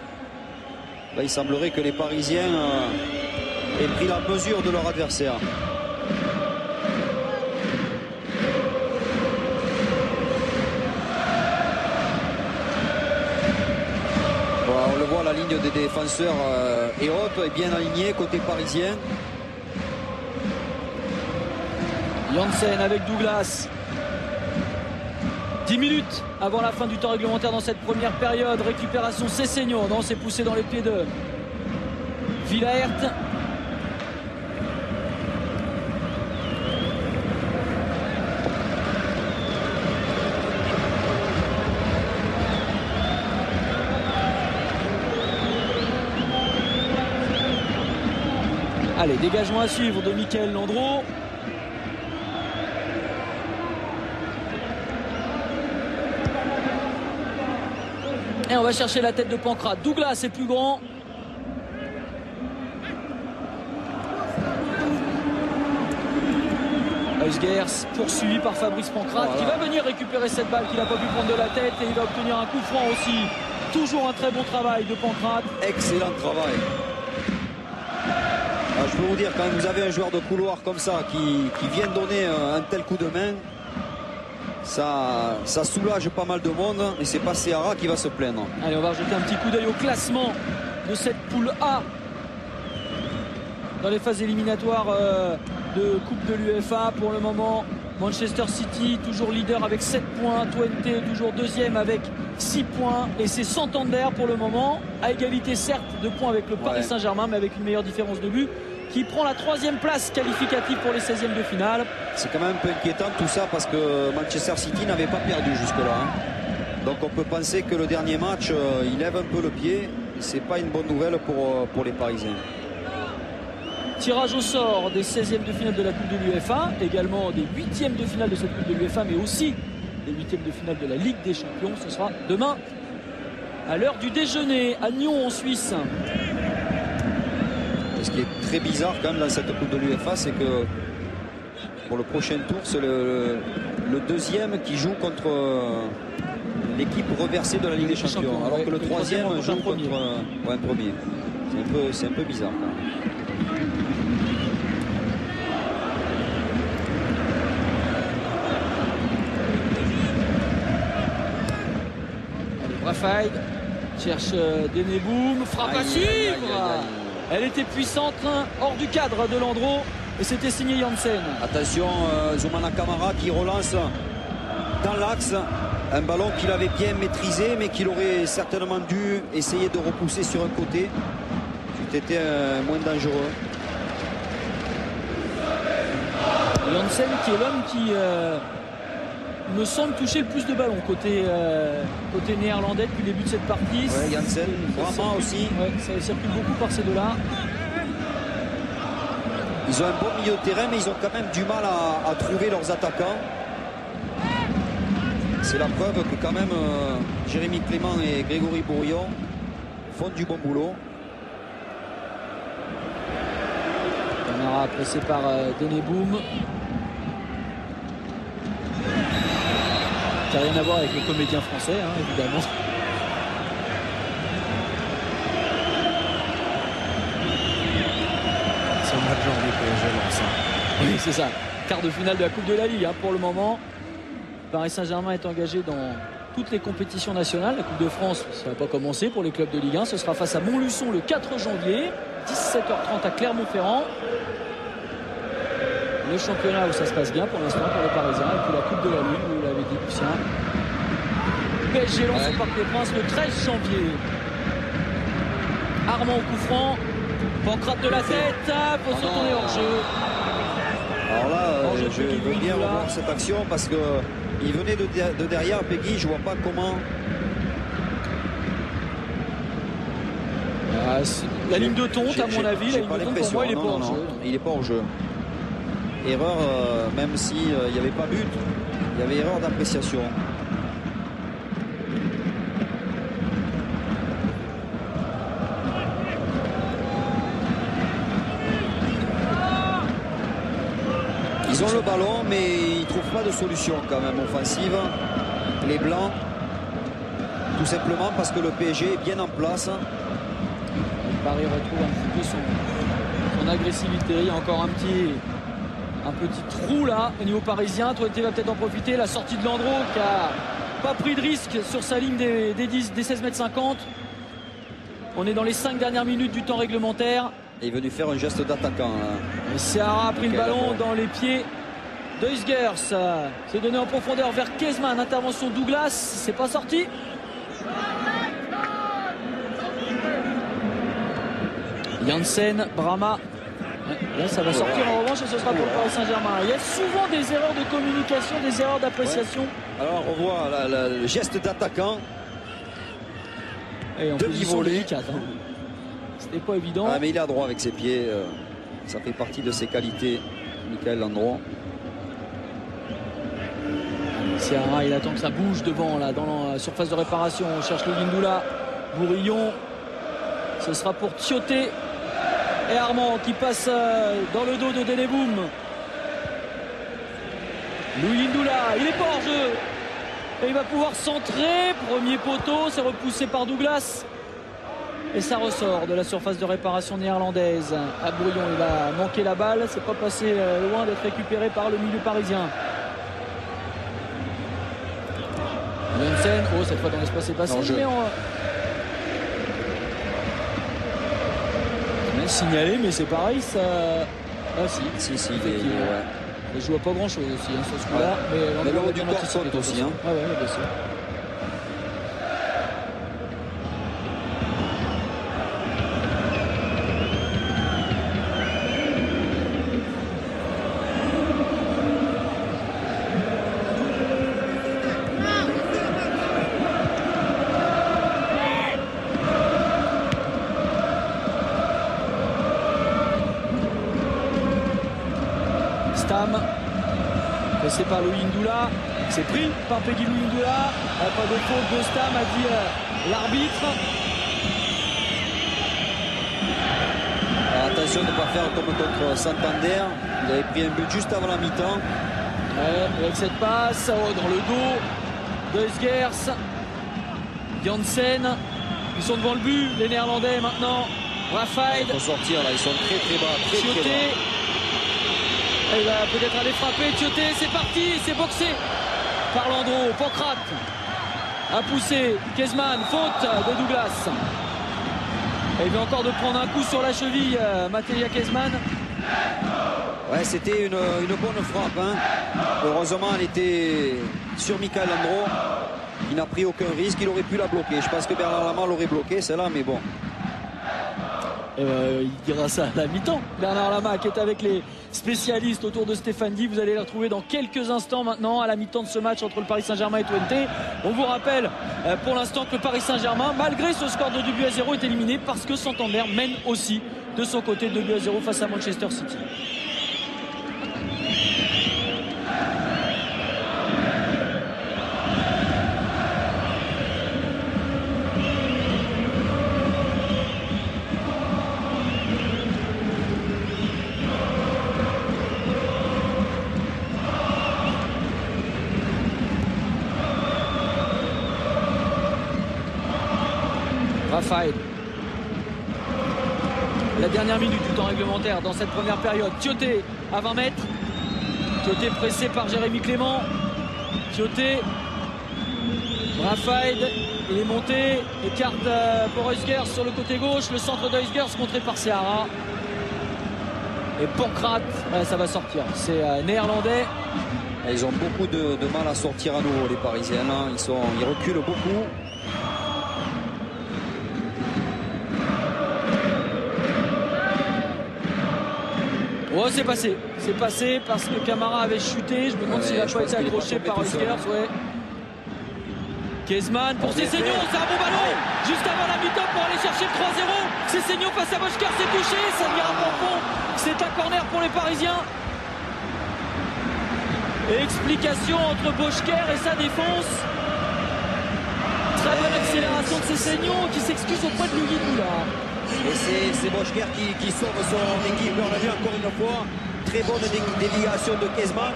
Là, il semblerait que les Parisiens euh, aient pris la mesure de leur adversaire. Voilà, des défenseurs euh, est et bien alignée côté parisien. Janssen avec Douglas. 10 minutes avant la fin du temps réglementaire dans cette première période. Récupération Cessignon. Non, c'est poussé dans les pieds de Villaert. Allez, dégagement à suivre de Michael Landreau. Et on va chercher la tête de Pancrate. Douglas est plus grand. Eusgers poursuivi par Fabrice Pancrate qui va venir récupérer cette balle qu'il n'a pas pu prendre de la tête et il va obtenir un coup franc aussi. Toujours un très bon travail de Pancrate. Excellent travail. Ah, je peux vous dire, quand vous avez un joueur de couloir comme ça qui, qui vient donner un, un tel coup de main, ça, ça soulage pas mal de monde et c'est pas Seara qui va se plaindre. Allez, on va jeter un petit coup d'œil au classement de cette poule A dans les phases éliminatoires euh, de Coupe de l'UEFA. Pour le moment, Manchester City toujours leader avec 7 points, Twente toujours deuxième avec 6 points et c'est Santander pour le moment à égalité certes de points avec le Paris. Saint-Germain mais avec une meilleure différence de but qui prend la troisième place qualificative pour les 16e de finale. C'est quand même un peu inquiétant tout ça parce que Manchester City n'avait pas perdu jusque-là. hein. Donc on peut penser que le dernier match, euh, il lève un peu le pied. C'est pas une bonne nouvelle pour, euh, pour les Parisiens. Tirage au sort des 16e de finale de la Coupe de l'UEFA, également des 8e de finale de cette Coupe de l'UEFA, mais aussi des 8e de finale de la Ligue des Champions. Ce sera demain à l'heure du déjeuner à Nyon en Suisse. Ce qui est très bizarre quand même dans cette Coupe de l'UEFA, c'est que pour le prochain tour, c'est le, le deuxième qui joue contre euh, l'équipe reversée de la Ligue des Champions. Champions, alors ouais. que le Le troisième troisième joue un contre euh, ouais, un premier. C'est un peu, c'est un peu bizarre. quand même. Cherche euh, Deneboum, frappe à Aïe, suivre. aïe, aïe, aïe. Elle était puissante, hein, hors du cadre de Landreau, et c'était signé Janssen. Attention, euh, Zoumana Kamara qui relance dans l'axe. Un ballon qu'il avait bien maîtrisé, mais qu'il aurait certainement dû essayer de repousser sur un côté. C'était moins dangereux. Janssen qui est l'homme qui euh, me semble toucher le plus de ballons côté, euh, côté néerlandais depuis le début de cette partie. Ouais, Janssen, Brahma aussi. ça circule beaucoup par ces deux-là. Ils ont un bon milieu de terrain, mais ils ont quand même du mal à, trouver leurs attaquants. C'est la preuve que quand même euh, Jérémy Clément et Grégory Bourillon font du bon boulot. Camara pressé par euh, Deneboum. Ça n'a rien à voir avec le comédien français, hein, évidemment. C'est un match janvier PSG lance. Oui, c'est ça. Quart de finale de la Coupe de la Ligue hein, pour le moment. Paris Saint-Germain est engagé dans toutes les compétitions nationales. La Coupe de France, ça va pas commencer pour les clubs de Ligue 1. Ce sera face à Montluçon le 4 janvier, 17h30 à Clermont-Ferrand. Le championnat où ça se passe bien pour l'instant pour les Parisiens. Et puis la Coupe de la Ligue, Lucien. PSG lance au Parc des Princes le 13 janvier. Armand au coup franc. Pancrate de la tête. Ah, faut se retourner hors jeu. Alors là, euh, je veux bien revoir cette action parce que il venait de, de derrière Peggy, je vois pas comment. Ah, la ligne de tonte, à mon avis, la ligne de tonte, pour moi, il est non, pas en jeu. Il est pas en jeu. Erreur, euh, même s'il euh, n'y avait pas but, il y avait erreur d'appréciation. Ils ont le ballon, mais ils ne trouvent pas de solution quand même offensive. Les Blancs, tout simplement parce que le PSG est bien en place. Paris retrouve un petit peu son, agressivité. Il y a encore un petit, un petit trou là au niveau parisien. Toité va peut-être en profiter. La sortie de Landreau qui a pas pris de risque sur sa ligne des, 10, des 16 mètres 50. On est dans les 5 dernières minutes du temps réglementaire. Il est venu faire un geste d'attaquant. Seara a pris le ballon dans les pieds d'Eusgers. C'est donné en profondeur vers Kezman. Intervention Douglas. C'est pas sorti. Janssen, Brahma. Là, ça va sortir en revanche et ce sera pour le Paris Saint-Germain. Il y a souvent des erreurs de communication, des erreurs d'appréciation. Alors on voit le geste d'attaquant. Et en de niveau C'était pas évident. Ah, mais il à droit avec ses pieds. Euh, ça fait partie de ses qualités, Michael Landreau. Serra, il attend que ça bouge devant, là, dans la surface de réparation. On cherche le Guindoula. Bourillon. Ce sera pour Thioté et Armand qui passe euh, dans le dos de Deneboum. Louis Lindoula, il est pas hors jeu. Et il va pouvoir centrer. Premier poteau, c'est repoussé par Douglas. Et ça ressort de la surface de réparation néerlandaise. À Brouillon, il a manqué la balle. C'est pas passé euh, loin d'être récupéré par le milieu parisien. Jensen, oh cette fois dans l'espace est passé. Mais signalé, mais c'est pareil, ça. Ah si, si, si, il, il, joue à pas grand chose aussi, hein, sur ce coup-là. Mais, mais le du corps saute aussi. Hein. Ah ouais, bien sûr. C'est par Ndoula. C'est pris par Peggy Louis Ndoula. Pas de faute de Stam, a dit euh, l'arbitre. Attention de ne pas faire comme contre Santander. Il avait pris un but juste avant la mi-temps. avec cette passe oh, dans le dos de Esgers. Janssen. Ils sont devant le but, les Néerlandais maintenant. Raphaël. Il faut sortir là, ils sont très très bas. Très, très bas. Il va peut-être aller frapper. Thioté, c'est parti, c'est boxé par Landreau. Pancrate a poussé. Kezman, faute de Douglas. Et il vient encore de prendre un coup sur la cheville, euh, Matélia Kezman. Ouais, c'était une, bonne frappe. Hein. Heureusement, elle était sur Michael Landreau. Il n'a pris aucun risque, il aurait pu la bloquer. Je pense que Bernard Lama l'aurait bloqué, celle-là, mais bon. Euh, il dira ça à la mi-temps. Bernard Lama qui est avec les spécialistes autour de Stéphane Guy. Vous allez les retrouver dans quelques instants maintenant à la mi-temps de ce match entre le Paris Saint-Germain et Twente. On vous rappelle euh, pour l'instant que le Paris Saint-Germain, malgré ce score de 2 buts à 0, est éliminé parce que Santander mène aussi de son côté 2 buts à 0 face à Manchester City. La dernière minute du temps réglementaire dans cette première période. Thioté à 20 mètres. Thioté pressé par Jérémy Clément. Thioté. Raphaël. Il est monté. Écarte euh, pour Heusgers sur le côté gauche. Le centre d'Heusgers contré par Seara. Et Pancrate, ouais, ça va sortir. C'est euh, néerlandais. Ils ont beaucoup de, de, mal à sortir à nouveau, les Parisiens. Là. Ils, ils reculent beaucoup. Oh, c'est passé. C'est passé parce que Camara avait chuté. Je me demande ouais, s'il n'a pas été accroché par Huskers. Ouais. Kezman pour Cessignon. C'est un bon ballon. Juste avant la mi-temps pour aller chercher le 3-0. Cessignon face à Boschker. C'est touché. Ça ira pour fond. C'est un corner pour les Parisiens. Explication entre Boschker et sa défense. Très bonne accélération de Cessignon qui s'excuse auprès de Louis là. Et c'est Boschker qui, qui, sauve son équipe. On l'a vu encore une fois. Très bonne déviation de Kezman.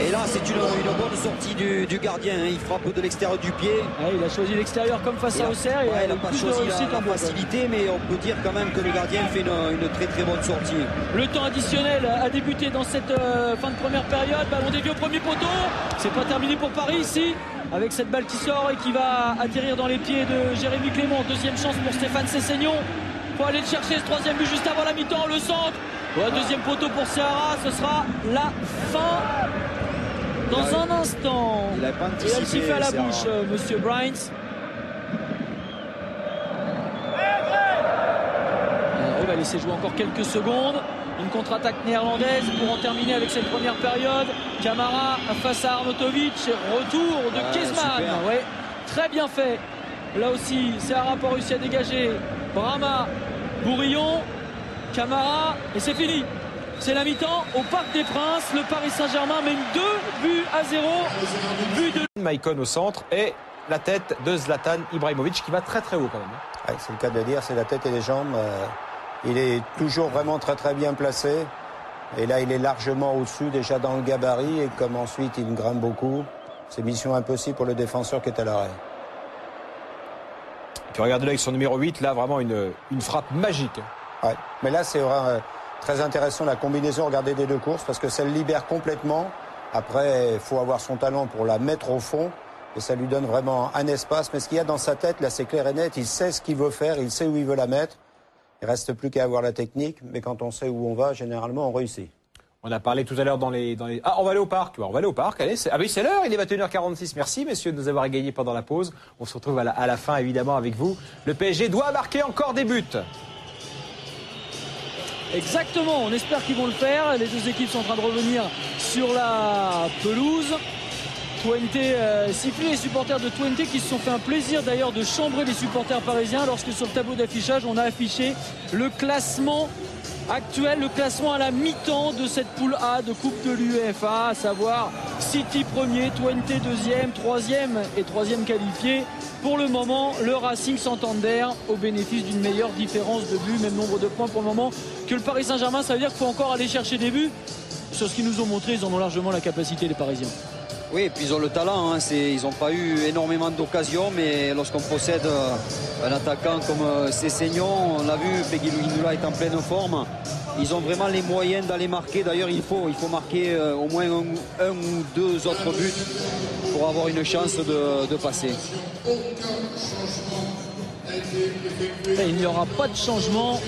Et là, c'est une, une, bonne sortie du, du gardien. Il frappe de l'extérieur du pied. Ouais, il a choisi l'extérieur comme face à Auxerre. Ouais, il n'a pas choisi la, la facilité, mais on peut dire quand même que le gardien fait une, une très très bonne sortie. Le temps additionnel a débuté dans cette euh, fin de première période. Ballon dévié au premier poteau. C'est pas terminé pour Paris ici avec cette balle qui sort et qui va atterrir dans les pieds de Jérémy Clément. Deuxième chance pour Stéphane Cessignon. Faut aller le chercher ce troisième but juste avant la mi-temps. Le centre. Ouais, deuxième poteau pour Seara. Ce sera la fin dans il un instant. Il a pas fait à la bouche, euh, monsieur Bryant. On va laisser jouer encore quelques secondes. Une contre-attaque néerlandaise pour en terminer avec cette première période. Camara face à Arnautovic. Retour de Kezman. Ouais, très bien fait. Là aussi, c'est un rapport réussi à dégager. Brahma, Bourillon, Camara. Et c'est fini. C'est la mi-temps au Parc des Princes. Le Paris Saint-Germain mène 2 buts à 0. But de Maicon au centre et la tête de Zlatan Ibrahimovic qui va très très haut quand même. Ouais, c'est le cas de le dire, c'est la tête et les jambes. Euh, il est toujours vraiment très très bien placé. Et là, il est largement au-dessus déjà dans le gabarit. Et comme ensuite il grimpe beaucoup, c'est mission impossible pour le défenseur qui est à l'arrêt. Puis regardez là avec son numéro 8, là vraiment une, une frappe magique. Ouais. Mais là, c'est vraiment euh, très intéressant la combinaison, regardez des deux courses, parce que ça le libère complètement. Après, il faut avoir son talent pour la mettre au fond. Et ça lui donne vraiment un espace. Mais ce qu'il y a dans sa tête, là, c'est clair et net. Il sait ce qu'il veut faire, il sait où il veut la mettre. Il reste plus qu'à avoir la technique. Mais quand on sait où on va, généralement, on réussit. On a parlé tout à l'heure dans les, dans les... Ah, on va aller au parc. On va aller au parc. Allez, ah oui, c'est l'heure. Il est 21h46. Merci, messieurs, de nous avoir égayés pendant la pause. On se retrouve à la, à la fin, évidemment, avec vous. Le PSG doit marquer encore des buts. Exactement, on espère qu'ils vont le faire. Les deux équipes sont en train de revenir sur la pelouse. Twente euh, siffler les supporters de Twente qui se sont fait un plaisir d'ailleurs de chambrer les supporters parisiens lorsque sur le tableau d'affichage on a affiché le classement actuel, le classement à la mi-temps de cette poule A de Coupe de l'UEFA, à savoir City premier, Twente deuxième, troisième et troisième qualifié. Pour le moment, le Racing Santander au bénéfice d'une meilleure différence de buts, même nombre de points pour le moment que le Paris Saint-Germain. Ça veut dire qu'il faut encore aller chercher des buts. Sur ce qu'ils nous ont montré, ils en ont largement la capacité, les Parisiens. Oui, et puis ils ont le talent. hein. Ils n'ont pas eu énormément d'occasions, mais lorsqu'on possède euh, un attaquant comme euh, Cessignon, on l'a vu, Peggy Louinula est en pleine forme. Ils ont vraiment les moyens d'aller marquer. D'ailleurs, il faut, il faut marquer euh, au moins un, ou deux autres buts pour avoir une chance de, passer. Il n'y aura pas de changement,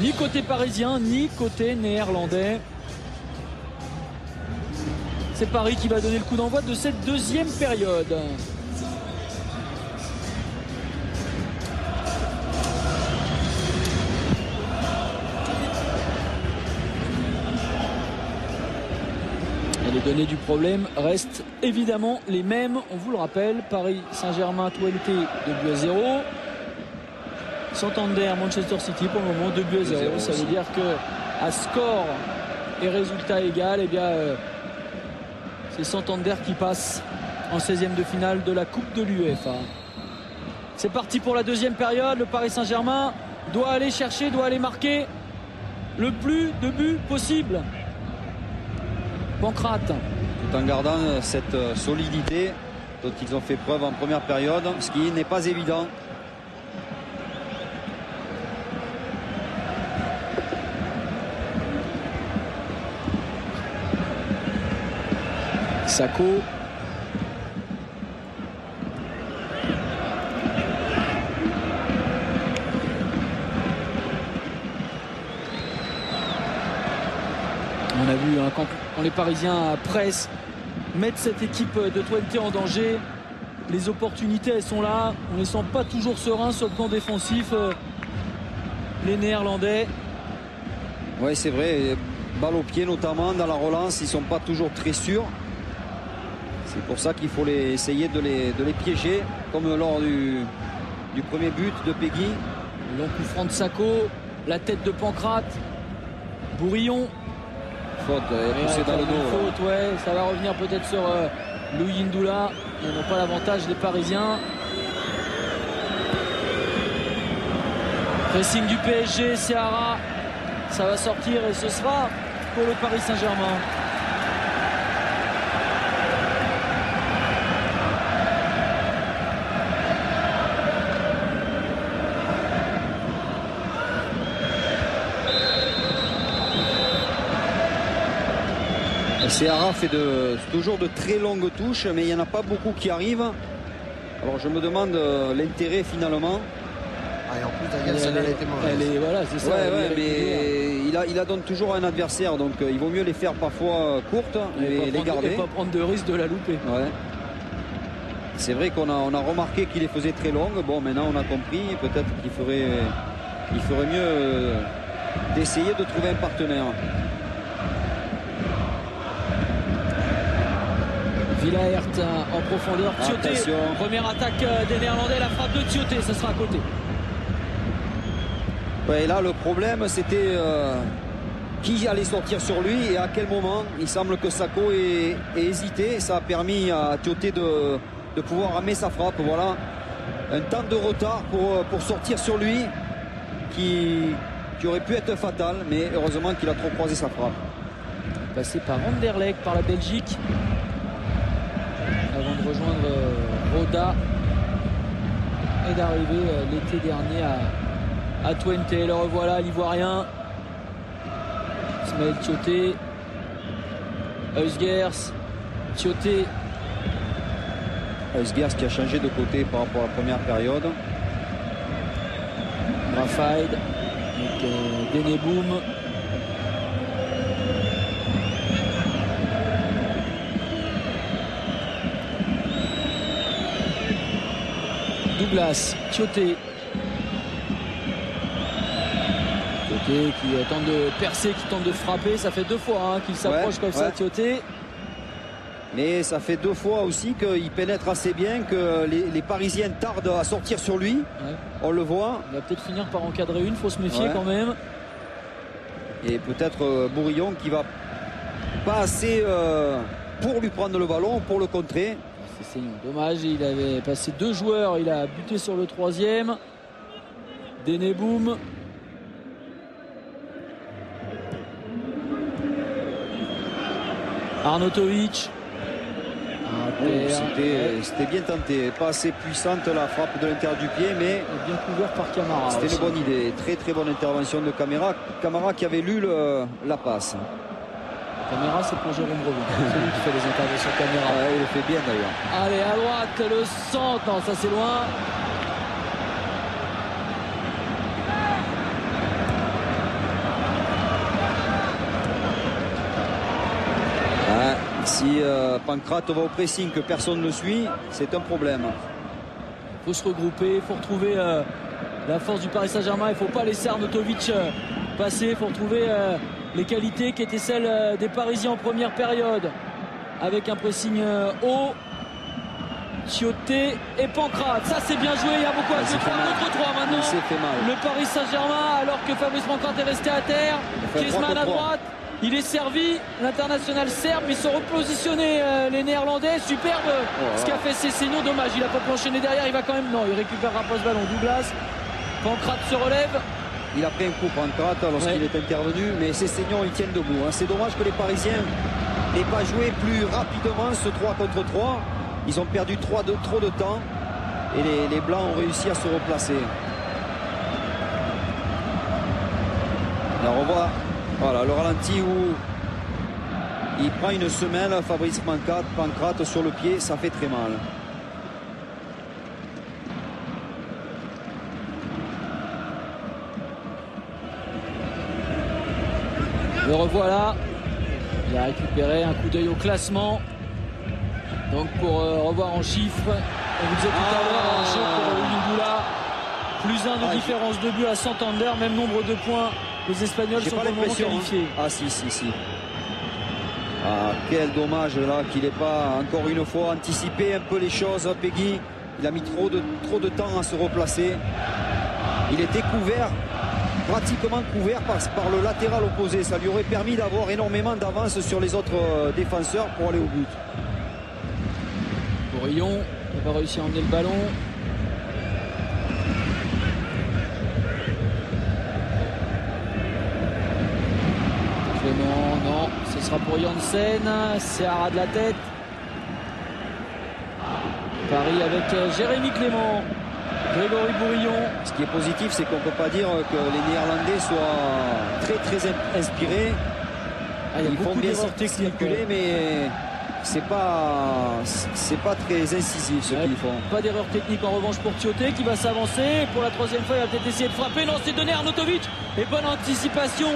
ni côté parisien, ni côté néerlandais. C'est Paris qui va donner le coup d'envoi de cette deuxième période. Et les données du problème restent évidemment les mêmes. On vous le rappelle, Paris Saint-Germain, Twente, 2 buts à 0. Santander, Manchester City pour le moment 2 buts à 0. Ça veut dire que à score et résultat égal, eh bien, euh, c'est Santander qui passe en 16e de finale de la Coupe de l'UEFA. C'est parti pour la deuxième période. Le Paris Saint-Germain doit aller chercher, doit aller marquer le plus de buts possible. Pancrate. Tout en gardant cette solidité dont ils ont fait preuve en première période, ce qui n'est pas évident. On a vu hein, quand, quand les Parisiens pressent, mettent cette équipe de Twente en danger. Les opportunités, elles sont là. On ne les sent pas toujours sereins sur le plan défensif. euh, Les Néerlandais. Oui, c'est vrai. Balle au pied, notamment dans la relance, ils ne sont pas toujours très sûrs. C'est pour ça qu'il faut les, essayer de les, de les piéger, comme lors du, du premier but de Peggy. Long coup franc de Sako. La tête de Pancrate. Bourillon. Faute, poussée dans le dos. Faute, ouais. Ça va revenir peut-être sur euh, Louis Ndoula. Ils n'ont pas l'avantage des Parisiens. Pressing du PSG, Seara. Ça va sortir et ce sera pour le Paris Saint-Germain. Seara fait de, toujours de très longues touches, mais il n'y en a pas beaucoup qui arrivent. Alors je me demande euh, l'intérêt finalement. Ah, et en plus, Daniel, elle était mauvaise. Elle est, voilà, c'est ça. Ouais, ouais, mais il, a, il a donne toujours un adversaire, donc euh, il vaut mieux les faire parfois euh, courtes Et et les prendre- garder. et pas prendre de risque de la louper. Ouais. C'est vrai qu'on a, on a remarqué qu'il les faisait très longues. Bon, maintenant on a compris. Peut-être qu'il ferait, il ferait mieux euh, d'essayer de trouver un partenaire. Villaert en profondeur. Attention. première attaque euh, des Néerlandais, la frappe de Thioté, ça sera à côté. Ouais, et là, le problème, c'était euh, qui allait sortir sur lui et à quel moment. Il semble que Sako ait, ait hésité. Ça a permis à Thioté de, de pouvoir ramener sa frappe. Voilà. Un temps de retard pour, pour sortir sur lui qui, qui aurait pu être fatal, mais heureusement qu'il a trop croisé sa frappe. Passé par Anderlecht, par la Belgique. Rejoindre euh, Roda et d'arriver euh, l'été dernier à, à Twente. Le revoilà, l'Ivoirien. Ismaël Thioté. Eusgers. Thioté. Eusgers qui a changé de côté par rapport à la première période. Rafaïd. Donc euh, Deneboum. Douglas. Thioté qui tente de percer, qui tente de frapper. Ça fait deux fois hein, qu'il s'approche Ouais, comme ça. Thioté. Mais ça fait deux fois aussi qu'il pénètre assez bien, que les, les Parisiens tardent à sortir sur lui. Ouais. On le voit. Il va peut-être finir par encadrer une, faut se méfier quand même. Et peut-être euh, Bourillon qui va pas assez euh, pour lui prendre le ballon, pour le contrer. C'est dommage, il avait passé deux joueurs, il a buté sur le troisième. Deneboum. Arnautovic. Ah, Oh, Pierre. C'était bien tenté. Pas assez puissante la frappe de l'intérieur du pied, mais bien couvert par Camara. c'était une bonne idée. Très très bonne intervention de Camara. Camara qui avait lu le- la passe. Camara, c'est pour Jérôme Brevin. C'est lui qui fait les interventions caméra. Ah, il le fait bien d'ailleurs. Allez, à droite, le centre. Non, ça c'est loin. Ah, Si euh, Pancrate va au pressing que personne ne suit, c'est un problème. Il faut se regrouper, il faut retrouver euh, la force du Paris Saint-Germain. Il ne faut pas laisser Arnautovic euh, passer. Il faut retrouver euh, les qualités qui étaient celles euh, des Parisiens en première période. Avec un pressing euh, haut. Chioté et Pancrate. Ça, c'est bien joué. Il y a beaucoup à jouer. c'est fait 3 mal. contre 3 maintenant. Fait mal. Le Paris Saint-Germain, alors que Fabrice Pancrate est resté à terre. un Griezmann 3 à contre 3. droite. Il est servi, l'international serbe, ils sont repositionnés euh, les Néerlandais. Superbe Oh ce qu'a fait Cessigno. Dommage, il a pas pu enchaîner derrière. Il va quand même. Non, il récupérera pas ce ballon. Douglas. Pancrate se relève. Il a pris un coup Pancrate lorsqu'il Ouais. est intervenu, mais ces seniors ils tiennent debout. hein. C'est dommage que les Parisiens n'aient pas joué plus rapidement ce 3 contre 3. Ils ont perdu 3 de, trop de temps et les, les Blancs ont réussi à se replacer. Alors on voit voilà, le ralenti où il prend une semelle, Fabrice Pancrate, Pancrate sur le pied, ça fait très mal. Le revoilà. Il a récupéré un coup d'œil au classement. Donc pour euh, revoir en chiffres, on vous disait tout à l'heure, pour. Plus un de Ah, différence de but à Santander, même nombre de points. Les Espagnols sont pas l'impression. hein. qualifiés. Ah si si si. Ah quel dommage là qu'il n'ait pas encore une fois anticipé un peu les choses. Peggy, il a mis trop de trop de temps à se replacer. Il était couvert, pratiquement couvert par, le latéral opposé. Ça lui aurait permis d'avoir énormément d'avance sur les autres euh, défenseurs pour aller au but. Bourillon n'a pas réussi à emmener le ballon. Clément, non, ce sera pour Janssen. C'est à ras de la tête. Paris avec euh, Jérémy Clément. Grégory Bourillon. Ce qui est positif, c'est qu'on ne peut pas dire que les Néerlandais soient très très in- inspirés. Ah, Ils font bien circuler, mais c'est pas c'est pas très incisif ce Ouais. qu'ils font. Pas d'erreur technique en revanche pour Thioté qui va s'avancer. Pour la troisième fois, il va peut-être essayer de frapper. Non, c'est donné à Arnautovic. Et bonne anticipation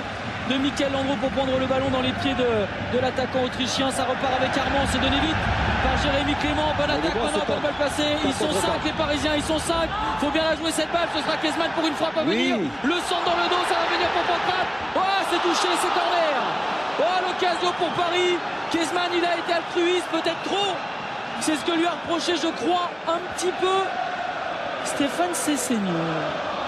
de Michael Landreau pour prendre le ballon dans les pieds de, de l'attaquant autrichien. Ça repart avec Armand. C'est donné vite par Jérémy Clément. Bonne attaque bon, ce bonne balle passée. Ils sont contre 5 les Parisiens, ils sont 5. Faut bien la jouer cette balle. Ce sera Kezman pour une frappe à Oui. venir. Le centre dans le dos, ça va venir pour Pancrate. Oh, c'est touché, c'est corner. Oh, l'occasion pour Paris. Kezman, il a été altruiste, peut-être trop. C'est ce que lui a reproché, je crois, un petit peu Stéphane Cessignon.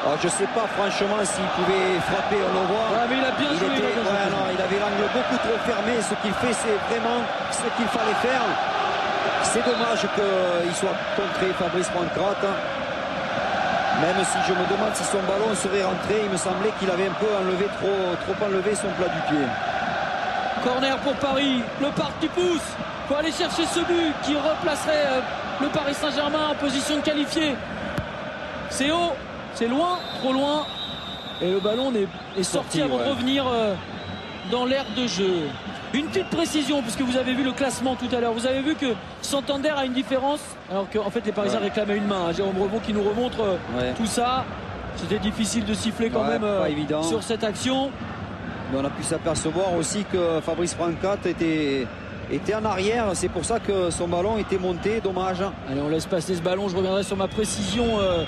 Alors, je sais pas franchement s'il pouvait frapper, on le voit. Ouais, mais il a bien il, joué. il a était- bien joué. ouais, non, il avait l'angle beaucoup trop fermé. Ce qu'il fait, c'est vraiment ce qu'il fallait faire. C'est dommage qu'il soit contré Fabrice Pancrate. Même si je me demande si son ballon serait rentré, il me semblait qu'il avait un peu enlevé trop, trop enlevé son plat du pied. Corner pour Paris. Le parc qui pousse. Faut aller chercher ce but qui replacerait euh, le Paris Saint-Germain en position de qualifié. C'est haut, c'est loin, trop loin. Et le ballon est, est sorti, Sorti, avant ouais. de revenir euh, dans l'aire de jeu. Une petite précision, puisque vous avez vu le classement tout à l'heure. Vous avez vu que Santander a une différence, alors qu'en fait les Parisiens Ouais. réclamaient une main. hein. Jérôme Rebond qui nous remontre euh, Ouais. tout ça. C'était difficile de siffler quand Ouais, même euh, évident. sur cette action. Mais on a pu s'apercevoir aussi que Fabrice Pancrate était, était en arrière. C'est pour ça que son ballon était monté. Dommage. Allez, on laisse passer ce ballon. Je reviendrai sur ma précision euh,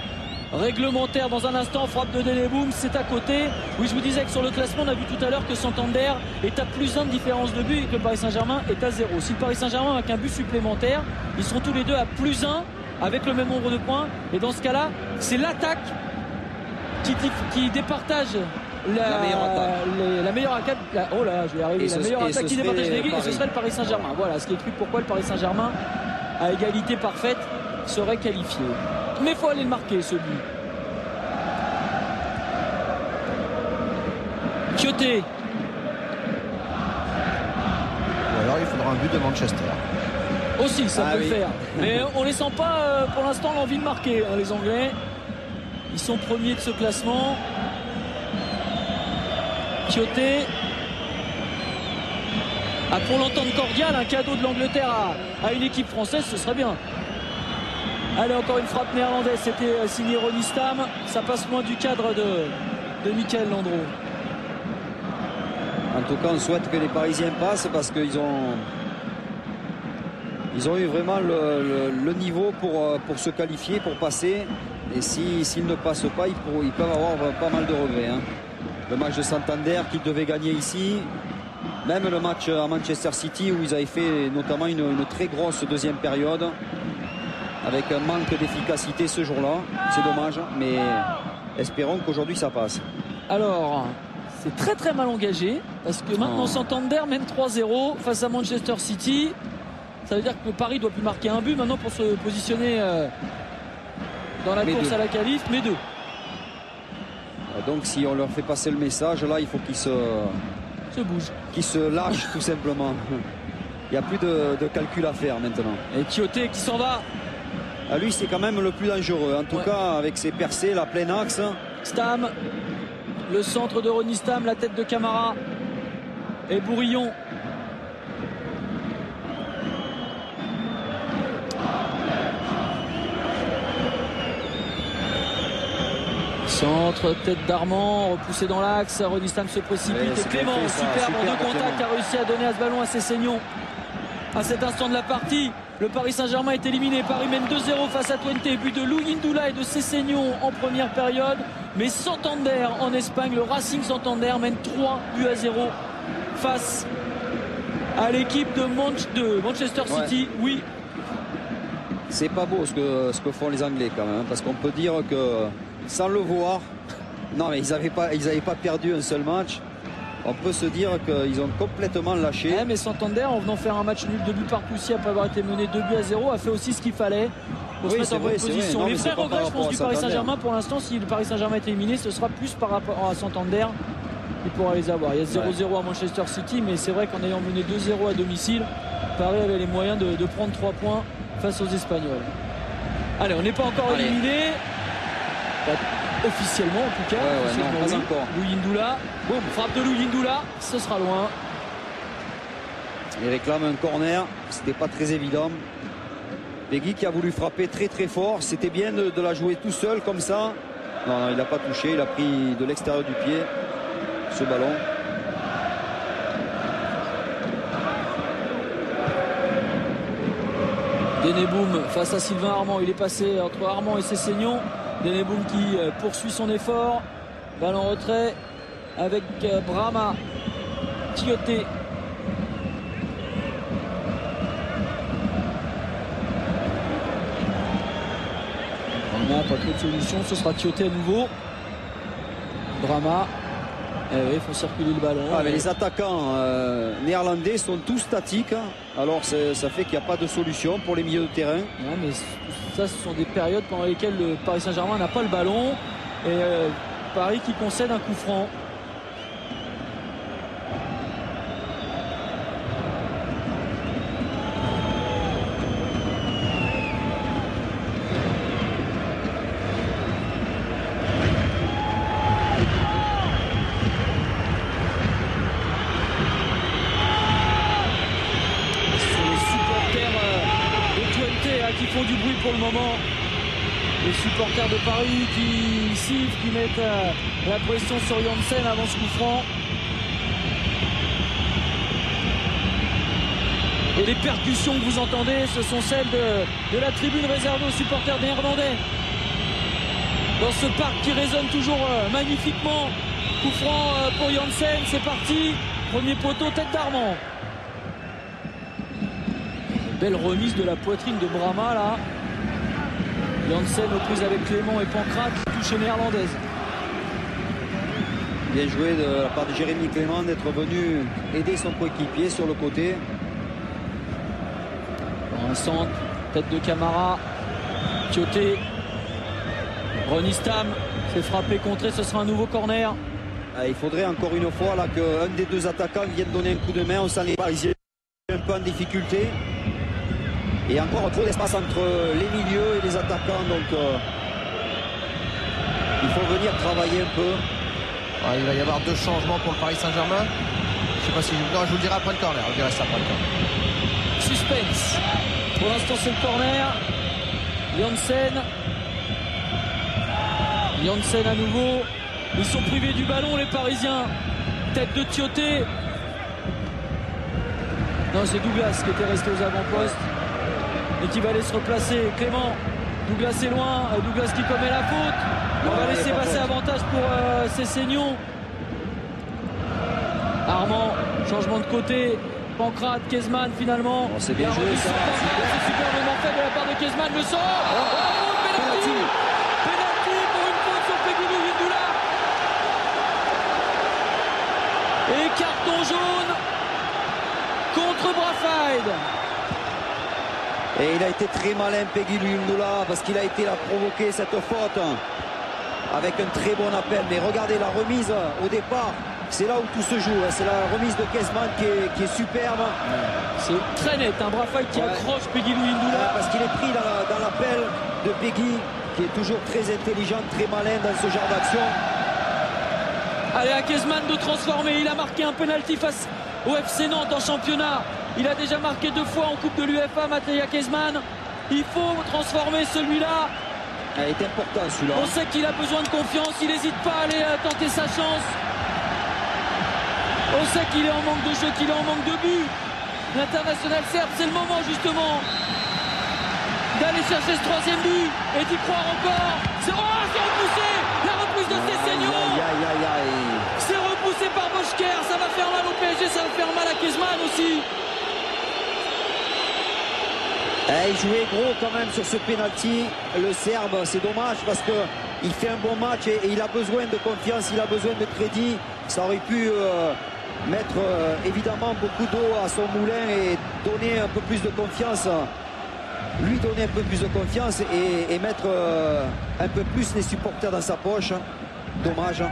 réglementaire dans un instant. Frappe de Deleboum, c'est à côté. Oui, je vous disais que sur le classement, on a vu tout à l'heure que Santander est à plus 1 de différence de but et que le Paris Saint-Germain est à 0. Si le Paris Saint-Germain a qu'un but supplémentaire, ils seront tous les deux à plus 1 avec le même nombre de points. Et dans ce cas-là, c'est l'attaque qui, départage. La, La meilleure attaque. les- la meilleure attaque. la- oh là, je vais arriver. Et la ce- meilleure attaque qui départage les ligues, et ce serait le Paris Saint-Germain. Voilà, ce qui explique pourquoi le Paris Saint-Germain à égalité parfaite serait qualifié. Mais il faut aller le marquer ce but. Kyoté, Ou alors il faudra un but de Manchester. aussi ça Ah peut oui. le faire. (laughs) Mais on les sent pas euh, pour l'instant l'envie de marquer, hein, les Anglais. Ils sont premiers de ce classement. Kyoté. Ah, pour l'entente cordiale, un cadeau de l'Angleterre à, à une équipe française, ce serait bien. Allez, encore une frappe néerlandaise, c'était euh, signé Ronny Stam. Ça passe loin du cadre de, de Michael Landreau. En tout cas, on souhaite que les Parisiens passent parce qu'ils ont Ils ont eu vraiment le, niveau pour, euh, pour se qualifier, pour passer. Et s'ils ne passent pas, ils, peuvent avoir pas mal de regrets. Hein. Le match de Santander qu'ils devaient gagner ici. Même le match à Manchester City où ils avaient fait notamment une très grosse deuxième période avec un manque d'efficacité ce jour-là. C'est dommage, mais espérons qu'aujourd'hui ça passe. Alors, c'est très très mal engagé parce que maintenant oh. Santander mène 3-0 face à Manchester City. Ça veut dire que Paris doit plus marquer un but maintenant pour se positionner euh, dans la course à la qualif, mais deux. Ah, donc si on leur fait passer le message, là il faut qu'ils se, se bougent. Qu'ils se lâchent tout simplement. (laughs) Il n'y a plus de, calcul à faire maintenant. Et Kyoté qui s'en va. À ah, lui c'est quand même le plus dangereux. En tout cas avec ses percées, la pleine axe. Stam, le centre de Ronny Stam, la tête de Camara et Bourillon Centre, tête d'Armand, repoussé dans l'axe. Rodistam se précipite. Et Clément, superbe en deux contacts, a réussi à donner à ce ballon à Cessignon. À cet instant de la partie, le Paris Saint-Germain est éliminé. Paris mène 2-0 face à Twente. But de Louis Indoula et de Cessignon en première période. Mais Santander en Espagne, le Racing Santander mène 3 buts à 0 face à l'équipe de, Manchester City. Oui. C'est pas beau ce que, ce que font les Anglais quand même, hein, parce qu'on peut dire que sans le voir. (laughs) Non, mais ils n'avaient pas, pas perdu un seul match. On peut se dire qu'ils ont complètement lâché. mais Santander, en venant faire un match nul de but partout aussi après avoir été mené 2 buts à 0, a fait aussi ce qu'il fallait pour se mettre en bonne position. les vrais regrets, je pense, du Paris Saint-Germain, pour l'instant, si le Paris Saint-Germain est éliminé, ce sera plus par rapport à Santander qui pourra les avoir. Il y a 0-0 à Manchester City, mais c'est vrai qu'en ayant mené 2-0 à domicile, Paris avait les moyens de, prendre 3 points face aux Espagnols. Allez, on n'est pas encore éliminé officiellement en tout cas. pas encore. Louis Indoula. Boum, frappe de Louis Indoula. Ce sera loin. Il réclame un corner. C'était pas très évident. Peggy qui a voulu frapper très très fort. C'était bien de, la jouer tout seul comme ça. Non, il n'a pas touché. Il a pris de l'extérieur du pied ce ballon. Deneboum face à Sylvain Armand. Il est passé entre Armand et Cessignon. Deneboum qui euh, poursuit son effort. Balle en retrait avec euh, Brahma. Tioté. On n'a pas trop de solution. Ce sera Tioté à nouveau. Brahma. Eh il faut circuler le ballon. Ah, les attaquants euh, néerlandais sont tous statiques. Alors ça fait qu'il n'y a pas de solution pour les milieux de terrain. mais ça, ce sont des périodes pendant lesquelles le Paris Saint-Germain n'a pas le ballon. Et euh, Paris qui concède un coup franc. Qui siffle, qui met euh, la pression sur Janssen avant ce coup franc. Et les percussions que vous entendez, ce sont celles de, la tribune réservée aux supporters néerlandais. Dans ce parc qui résonne toujours euh, magnifiquement. Coup franc euh, pour Janssen, c'est parti. Premier poteau, tête d'Armand. Belle remise de la poitrine de Brahma là. Janssen aux prises avec Clément et Pancrate, touche néerlandaise. Bien joué de la part de Jérémy Clément d'être venu aider son coéquipier sur le côté. Un centre, tête de Camara, Thioté, Ronistam s'est frappé contré, ce sera un nouveau corner. Ah, il faudrait encore une fois là qu'un des deux attaquants vienne donner un coup de main. On sent les Parisiens un peu en difficulté. Et encore trop d'espace entre les milieux et les attaquants. Donc euh, il faut venir travailler un peu. il va y avoir deux changements pour le Paris Saint-Germain. Je sais pas si je, vous le dirai après le corner. Je dirai ça après le corner. Suspense. Pour l'instant c'est le corner. Janssen. Janssen à nouveau. Ils sont privés du ballon les Parisiens. Tête de Thioté. Non c'est Douglas qui était resté aux avant-postes. Et qui va aller se replacer. Clément, Douglas est loin, euh, Douglas qui commet la faute. On va laisser pas passer faute. avantage pour euh, Cessignon. Armand, changement de côté. Pancrate, Kezman finalement. Bon, c'est bien joué, Pancrate, super. C'est superbement fait de la part de Kezman. Le sort. Oh, penalty. Penalty. Penalty pour une faute sur Pegulu Hindula. Et carton jaune contre Brafide. Et il a été très malin, Peggy Lundula, parce qu'il a été là provoquer cette faute avec un très bon appel. Mais regardez la remise au départ, c'est là où tout se joue. hein. C'est la remise de Kesman qui est, qui est superbe. C'est très net, un Brafide qui Ouais. accroche Peggy Hindula. Parce qu'il est pris dans la- dans l'appel de Peggy, qui est toujours très intelligent, très malin dans ce genre d'action. Allez à Kezman de transformer. Il a marqué un penalty face au FC Nantes en championnat. Il a déjà marqué deux fois en Coupe de l'UFA, Mateja Kezman. Il faut transformer celui-là. Il est important celui-là. On sait qu'il a besoin de confiance. Il n'hésite pas à aller euh, tenter sa chance. On sait qu'il est en manque de jeu, qu'il est en manque de but. L'international serbe, c'est le moment justement d'aller chercher ce troisième but et d'y croire encore. C'est oh, repoussé La reprise de aïe. c'est repoussé par Boschker, ça va faire mal au PSG, ça va faire mal à Kezman aussi. Il jouait gros quand même sur ce penalty. Le Serbe, c'est dommage parce que il fait un bon match et, il a besoin de confiance, il a besoin de crédit. Ça aurait pu euh, mettre euh, évidemment beaucoup d'eau à son moulin et donner un peu plus de confiance. Lui donner un peu plus de confiance et, et mettre euh, un peu plus les supporters dans sa poche. Dommage.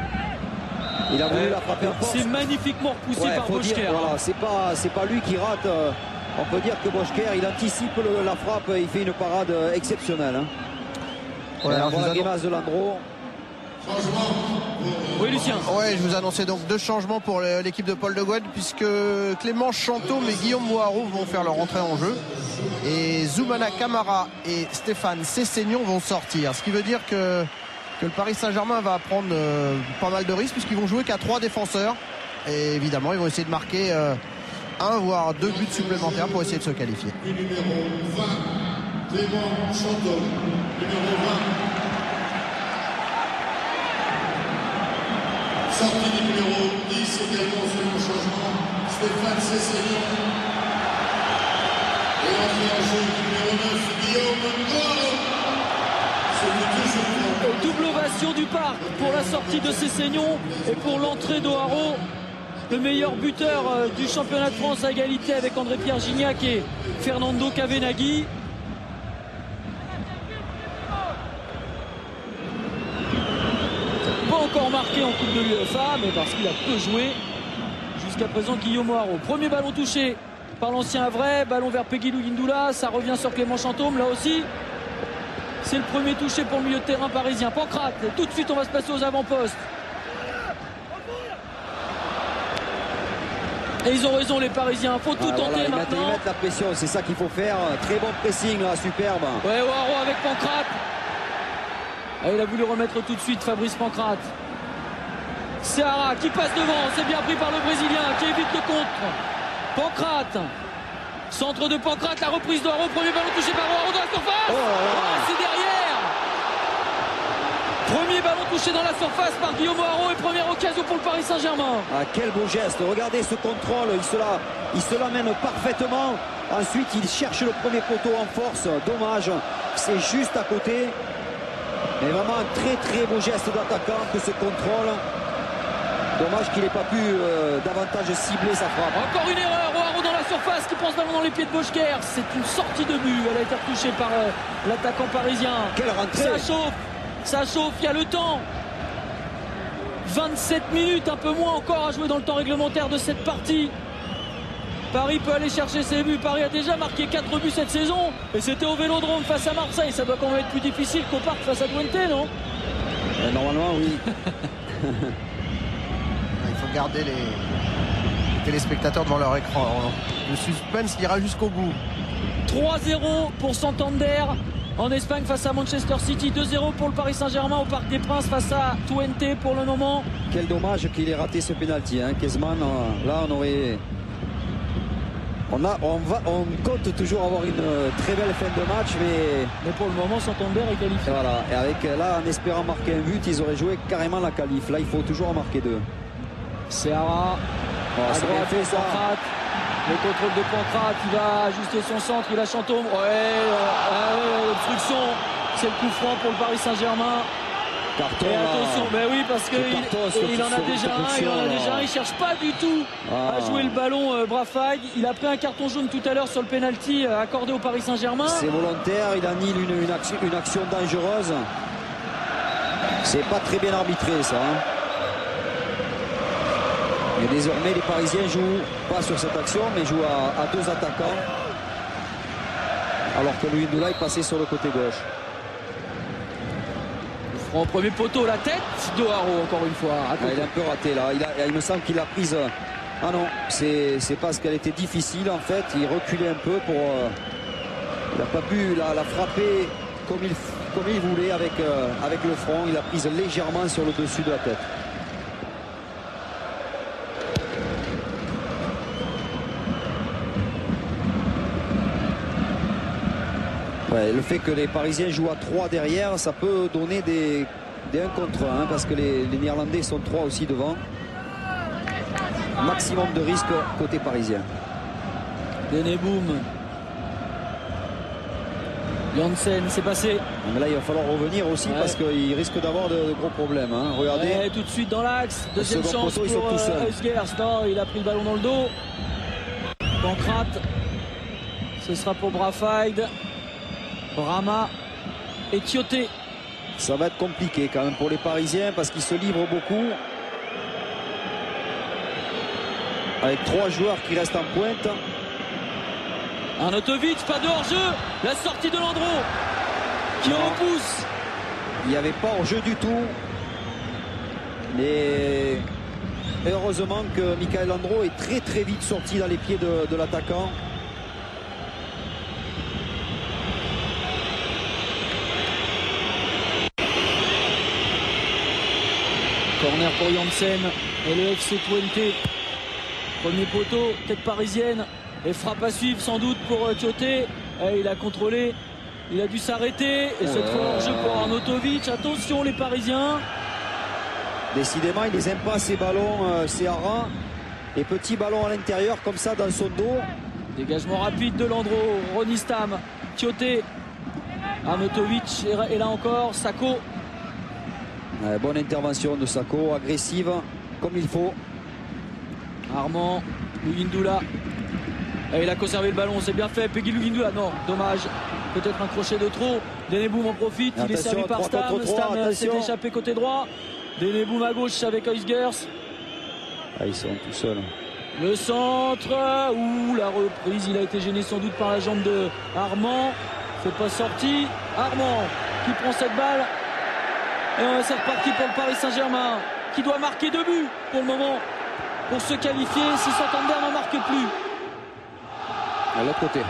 Il a voulu la frapper en force. C'est magnifiquement repoussé Ouais, par Boschker. voilà, c'est pas c'est pas lui qui rate. On peut dire que Boschker, il anticipe le- la frappe, il fait une parade exceptionnelle. Hein. Ouais, Et alors on je voit vous la annonce- grimace de Landreau. Oui, Lucien. Ouais, je vous annonçais donc deux changements pour l'équipe de Paul de Gouette puisque Clément Chantôme et Guillaume Moirot vont faire leur entrée en jeu et Zoumana Camara et Stéphane Cessignon vont sortir. Ce qui veut dire que, que le Paris Saint-Germain va prendre euh, pas mal de risques puisqu'ils vont jouer qu'à trois défenseurs et évidemment ils vont essayer de marquer euh, un voire deux buts supplémentaires pour essayer de se qualifier. numéro 20, Clément Chantôme. Numéro 20. Sortie du numéro 10 également sur le changement, Stéphane Cessignon. Et entrée en jeu du numéro 9, Guillaume Moirot. C'était toujours pour Double ovation du parc pour la sortie de Cessignon et pour l'entrée d'Oharo. Le meilleur buteur euh, du championnat de France à égalité avec André-Pierre Gignac et Fernando Cavenaghi. Pas encore marqué en Coupe de l'UEFA, mais parce qu'il a peu joué. Jusqu'à présent, Guillaume Moirot. Premier ballon touché par l'ancien Havrais. Ballon vers Peggy Lugindula. Ça revient sur Clément Chantôme. Là aussi, c'est le premier touché pour le milieu de terrain parisien. Pancrate, tout de suite on va se passer aux avant-postes. Et ils ont raison les Parisiens, faut tout Ah, voilà, tenter ils, mettent, ils maintenant. mettent la pression, c'est ça qu'il faut faire. Très bon pressing là, superbe. Ouais, Oaro avec Pancrate. Ah, il a voulu remettre tout de suite Fabrice Pancrate. Seara qui passe devant, c'est bien pris par le Brésilien qui évite le contre. Pancrate. Centre de Pancrate, la reprise d'Oaro, premier ballon touché par Oaro dans la surface. Oh. Ah, c'est derrière. Ballon touché dans la surface par Guillaume Oaro et première occasion pour le Paris Saint-Germain. Ah, quel beau geste. Regardez ce contrôle. Il se, la, il se l'amène parfaitement. Ensuite, il cherche le premier poteau en force. Dommage. C'est juste à côté. Mais vraiment un très très beau geste d'attaquant que ce contrôle. Dommage qu'il n'ait pas pu euh, davantage cibler sa frappe. Encore une erreur, Oaro dans la surface qui pense ballon dans les pieds de Boschker. C'est une sortie de but, elle a été retouchée par euh, l'attaquant parisien. Quelle rentrée Ça chauffe, ça chauffe, il y a le temps. 27 minutes, un peu moins encore à jouer dans le temps réglementaire de cette partie. Paris peut aller chercher ses buts. Paris a déjà marqué 4 buts cette saison. Et c'était au Vélodrome face à Marseille. Ça doit quand même être plus difficile qu'au parc face à Twente, non? Euh, Normalement, oui. (laughs) Il faut garder les les téléspectateurs devant leur écran. Le suspense ira jusqu'au bout. 3-0 pour Santander en Espagne face à Manchester City. 2-0 pour le Paris Saint-Germain au Parc des Princes face à Twente pour le moment. Quel dommage qu'il ait raté ce penalty. Hein. Kezman, euh, là, on aurait On, a, on, va, on compte toujours avoir une euh, très belle fin de match, mais Mais pour le moment, Santander est qualifié. voilà. Et avec là, en espérant marquer un but, ils auraient joué carrément la qualif. Là, il faut toujours en marquer deux. Seara, Oh, à droite fait ça. Le contrôle de Pancrate, il va ajuster son centre, il a Chantôme. Ouais, euh, ah obstruction. C'est le coup franc pour le Paris Saint-Germain. Carton. Et là. attention, mais oui, parce Ce qu'il il en a déjà un, il en a déjà un, il cherche pas du tout Ah. à jouer le ballon euh, Brafag. Il a pris un carton jaune tout à l'heure sur le penalty euh, accordé au Paris Saint-Germain. C'est volontaire, il annule une, une action, une action dangereuse. C'est pas très bien arbitré ça. hein. Désormais les Parisiens jouent pas sur cette action mais jouent à, à deux attaquants. Alors que Louis Ndoula est passé sur le côté gauche. En premier poteau, la tête d'Oharo encore une fois. Ah, il est un peu raté là. Il, a- il me semble qu'il a prise. Ah non, c'est c'est parce qu'elle était difficile en fait. Il reculait un peu pour. euh, Il n'a pas pu la, la frapper comme il, comme il voulait avec, euh, avec le front. Il a prise légèrement sur le dessus de la tête. Ouais, le fait que les Parisiens jouent à 3 derrière, ça peut donner des, des 1 contre 1 parce que les, les Néerlandais sont 3 aussi devant. Maximum de risque côté parisien. Deneboum. Janssen, c'est passé. Mais là, il va falloir revenir aussi Ouais. parce qu'il risque d'avoir de, de gros problèmes. hein. Regardez. Ouais, tout de suite dans l'axe. Deuxième chance poteau, pour euh, Eusgers. Non, il a pris le ballon dans le dos. Pancrate. Ce sera pour Brafaid. Brahma et Thioté. Ça va être compliqué quand même pour les Parisiens parce qu'ils se livrent beaucoup. Avec trois joueurs qui restent en pointe. Arnautovic, pas de hors-jeu. La sortie de Landreau qui Non. repousse. Il n'y avait pas en jeu du tout. Mais heureusement que Michael Landreau est très très vite sorti dans les pieds de, de l'attaquant. Corner pour Janssen et le FC Twente. Premier poteau, tête parisienne. Et frappe à suivre sans doute pour euh, Thioté. Et il a contrôlé. Il a dû s'arrêter. Et cette fois hors-jeu pour Arnautovic. Attention les Parisiens. Décidément, il les aime pas ces ballons, euh, Seara. Et petits ballons à l'intérieur comme ça dans son dos. Dégagement rapide de Landreau. Ronistam. Thioté. Arnautovic. Et là encore, Sako. Ouais, bonne intervention de Sako, agressive comme il faut. Armand. Lugindula. Et il a conservé le ballon, c'est bien fait. Peggy Lugindula, non, dommage. Peut-être un crochet de trop. Deneboum en profite, il est servi par Stam. contre trois, Stam euh, s'est échappé côté droit. Deneboum à gauche avec Heusgers. Ah, ils sont tout seuls. Le centre, ou la reprise, il a été gêné sans doute par la jambe de Armand. C'est pas sorti. Armand qui prend cette balle. Et c'est reparti pour le Paris Saint-Germain qui doit marquer deux buts pour le moment pour se qualifier si Santander n'en marque plus. À l'autre côté.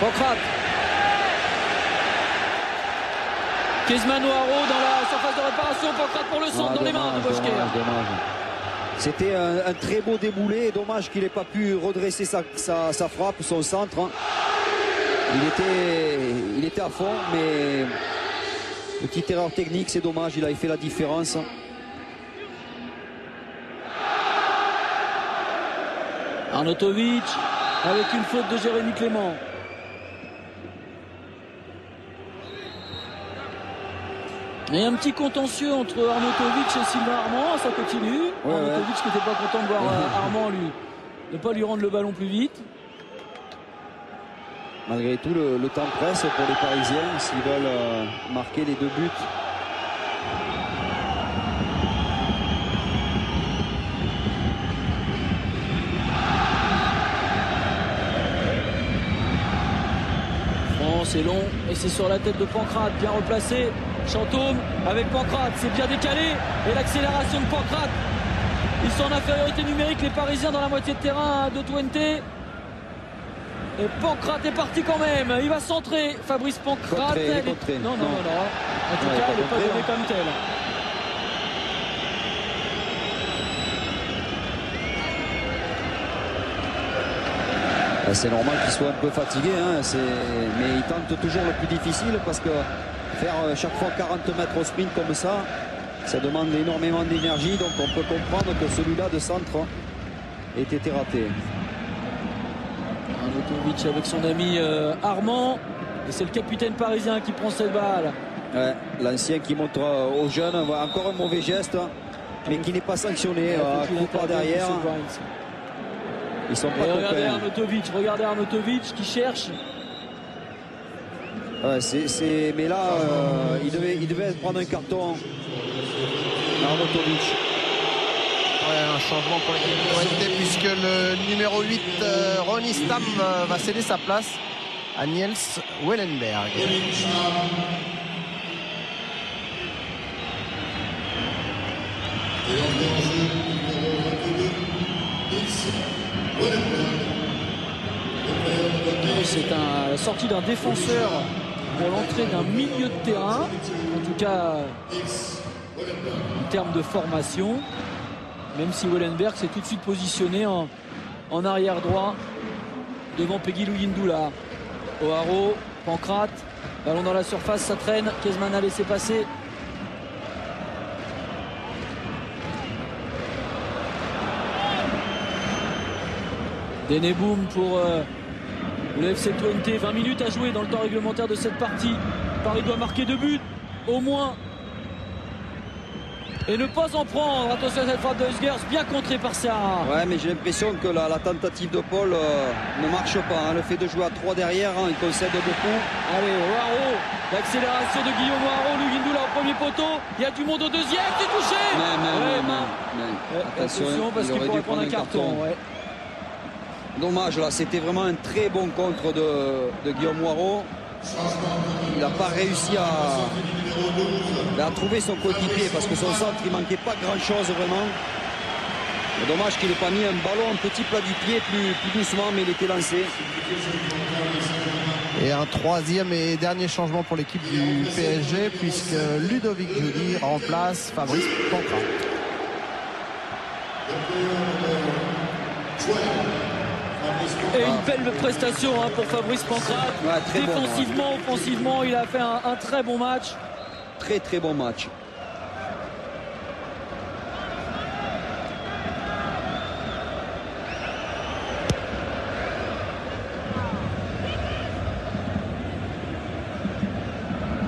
Pancrate. Kezman dans la surface de réparation. Pancrate pour le centre Ah, dans les mains de dommage. C'était un, un très beau déboulé. Dommage qu'il n'ait pas pu redresser sa, sa- sa frappe, son centre. hein. Il était, il était à fond, mais petite erreur technique, c'est dommage. Il avait fait la différence. Arnautovic avec une faute de Jérémy Clément. Et un petit contentieux entre Arnautovic et Sylvain Armand, ça continue. Ouais, Arnautovic qui n'était pas content de voir euh, Armand lui ne pas lui rendre le ballon plus vite. Malgré tout, le, temps presse pour les Parisiens s'ils veulent euh, marquer les deux buts. Bon, c'est long et c'est sur la tête de Pancrate, bien replacé. Chantôme avec Pancrate, c'est bien décalé. Et l'accélération de Pancrate. Ils sont en infériorité numérique, les Parisiens dans la moitié de terrain de Twente. Et Pancrate est parti quand même. Il va centrer Fabrice Pancrate. Est... non, non, non, En tout cas, il n'est pas donné hein. comme tel. Bah, c'est normal qu'il soit un peu fatigué, hein. mais il tente toujours le plus difficile parce que faire euh, chaque fois 40 mètres au sprint comme ça, ça demande énormément d'énergie. Donc on peut comprendre que celui-là de centre hein, ait été raté. Arnautovic avec son ami euh, Armand. Et c'est le capitaine parisien qui prend cette balle. Ouais, L'ancien qui montre euh, aux jeunes, voilà, encore un mauvais geste, mais qui n'est pas sanctionné. Euh, qu'il coup par derrière, ils sont pas regardez. Arnautovic, regardez Arnautovic qui cherche. Ouais, mais là, euh, il, devait, il devait prendre un carton. Arnautovic. Un changement pour l'équipe de l'ONT puisque le numéro 8, euh, Ronny Stam, euh, va céder sa place à Niels Wellenberg. Et entrée en jeu, numéro 22, Nils Wallenberg. Le player number 10. C'est un- la sortie d'un défenseur pour l'entrée d'un milieu de terrain. En tout cas, en termes de formation. Même si Wellenberg s'est tout de suite positionné en, arrière droit devant Peggy Luyindula. O'Haro, Pancrate, ballon dans la surface, ça traîne. Kezman a laissé passer. Deneboum pour euh, le FC Twente. 20 minutes à jouer dans le temps réglementaire de cette partie. Paris doit marquer deux buts, au moins. Et ne pas en prendre. Attention à cette frappe de Husgers, bien contrée par Serra. Ouais, mais j'ai l'impression que la, la tentative de Paul euh, ne marche pas. hein. Le fait de jouer à 3 derrière, hein, il concède beaucoup. Allez, Oaro, l'accélération de Guillaume Oaro, Lugindula au premier poteau. Il y a du monde au deuxième, c'est touché. Mais, mais, Ouais, mais, Ouais, attention, parce il qu'il pourrait prendre un carton. ouais. Dommage, là, c'était vraiment un très bon contre de, de Guillaume Moirot. Il n'a pas réussi à, trouver son coéquipier parce que son centre, il manquait pas grand-chose vraiment. Dommage qu'il n'ait pas mis un ballon, un petit plat du pied plus, doucement, mais il était lancé. Et un troisième et dernier changement pour l'équipe du PSG puisque Ludovic Judy remplace Fabrice Pancrat. Et une belle prestation hein, pour Fabrice Pancrate. Ouais, bon, Défensivement, offensivement, il a fait un, un très bon match. Très très bon match.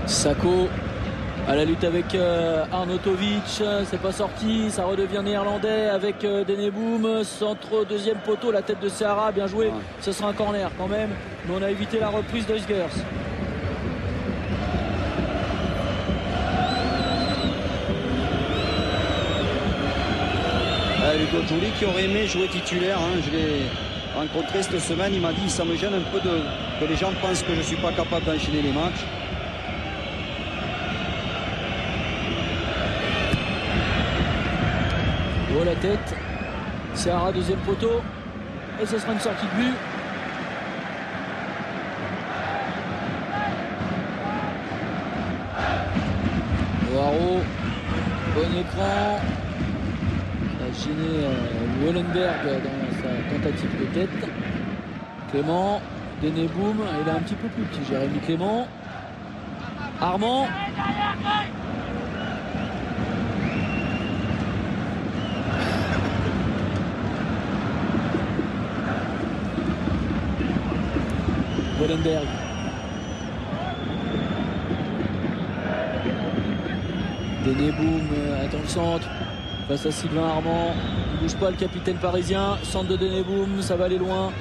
Sako à la lutte avec euh, Arnautovic, c'est pas sorti, ça redevient néerlandais avec euh, Deneboum, centre deuxième poteau, la tête de Sahara, bien joué, Ouais. ce sera un corner quand même, mais on a évité la reprise d'Eusgers. Euh, Ludo Giuli qui aurait aimé jouer titulaire. hein. Je l'ai rencontré cette semaine. Il m'a dit ça me gêne un peu de, que les gens pensent que je ne suis pas capable d'enchaîner les matchs. La tête, Sahara deuxième poteau, et ce sera une sortie de but. Noiro, bon écran. Il a gêné euh, Wellenberg dans sa tentative de tête. Clément, Deneboum, il est un petit peu plus petit, Jérémy Clément. Armand, Wellenberg. Deneboum euh, dans le centre face à Sylvain Armand. Il bouge pas le capitaine parisien. Centre de Deneboum, ça va aller loin.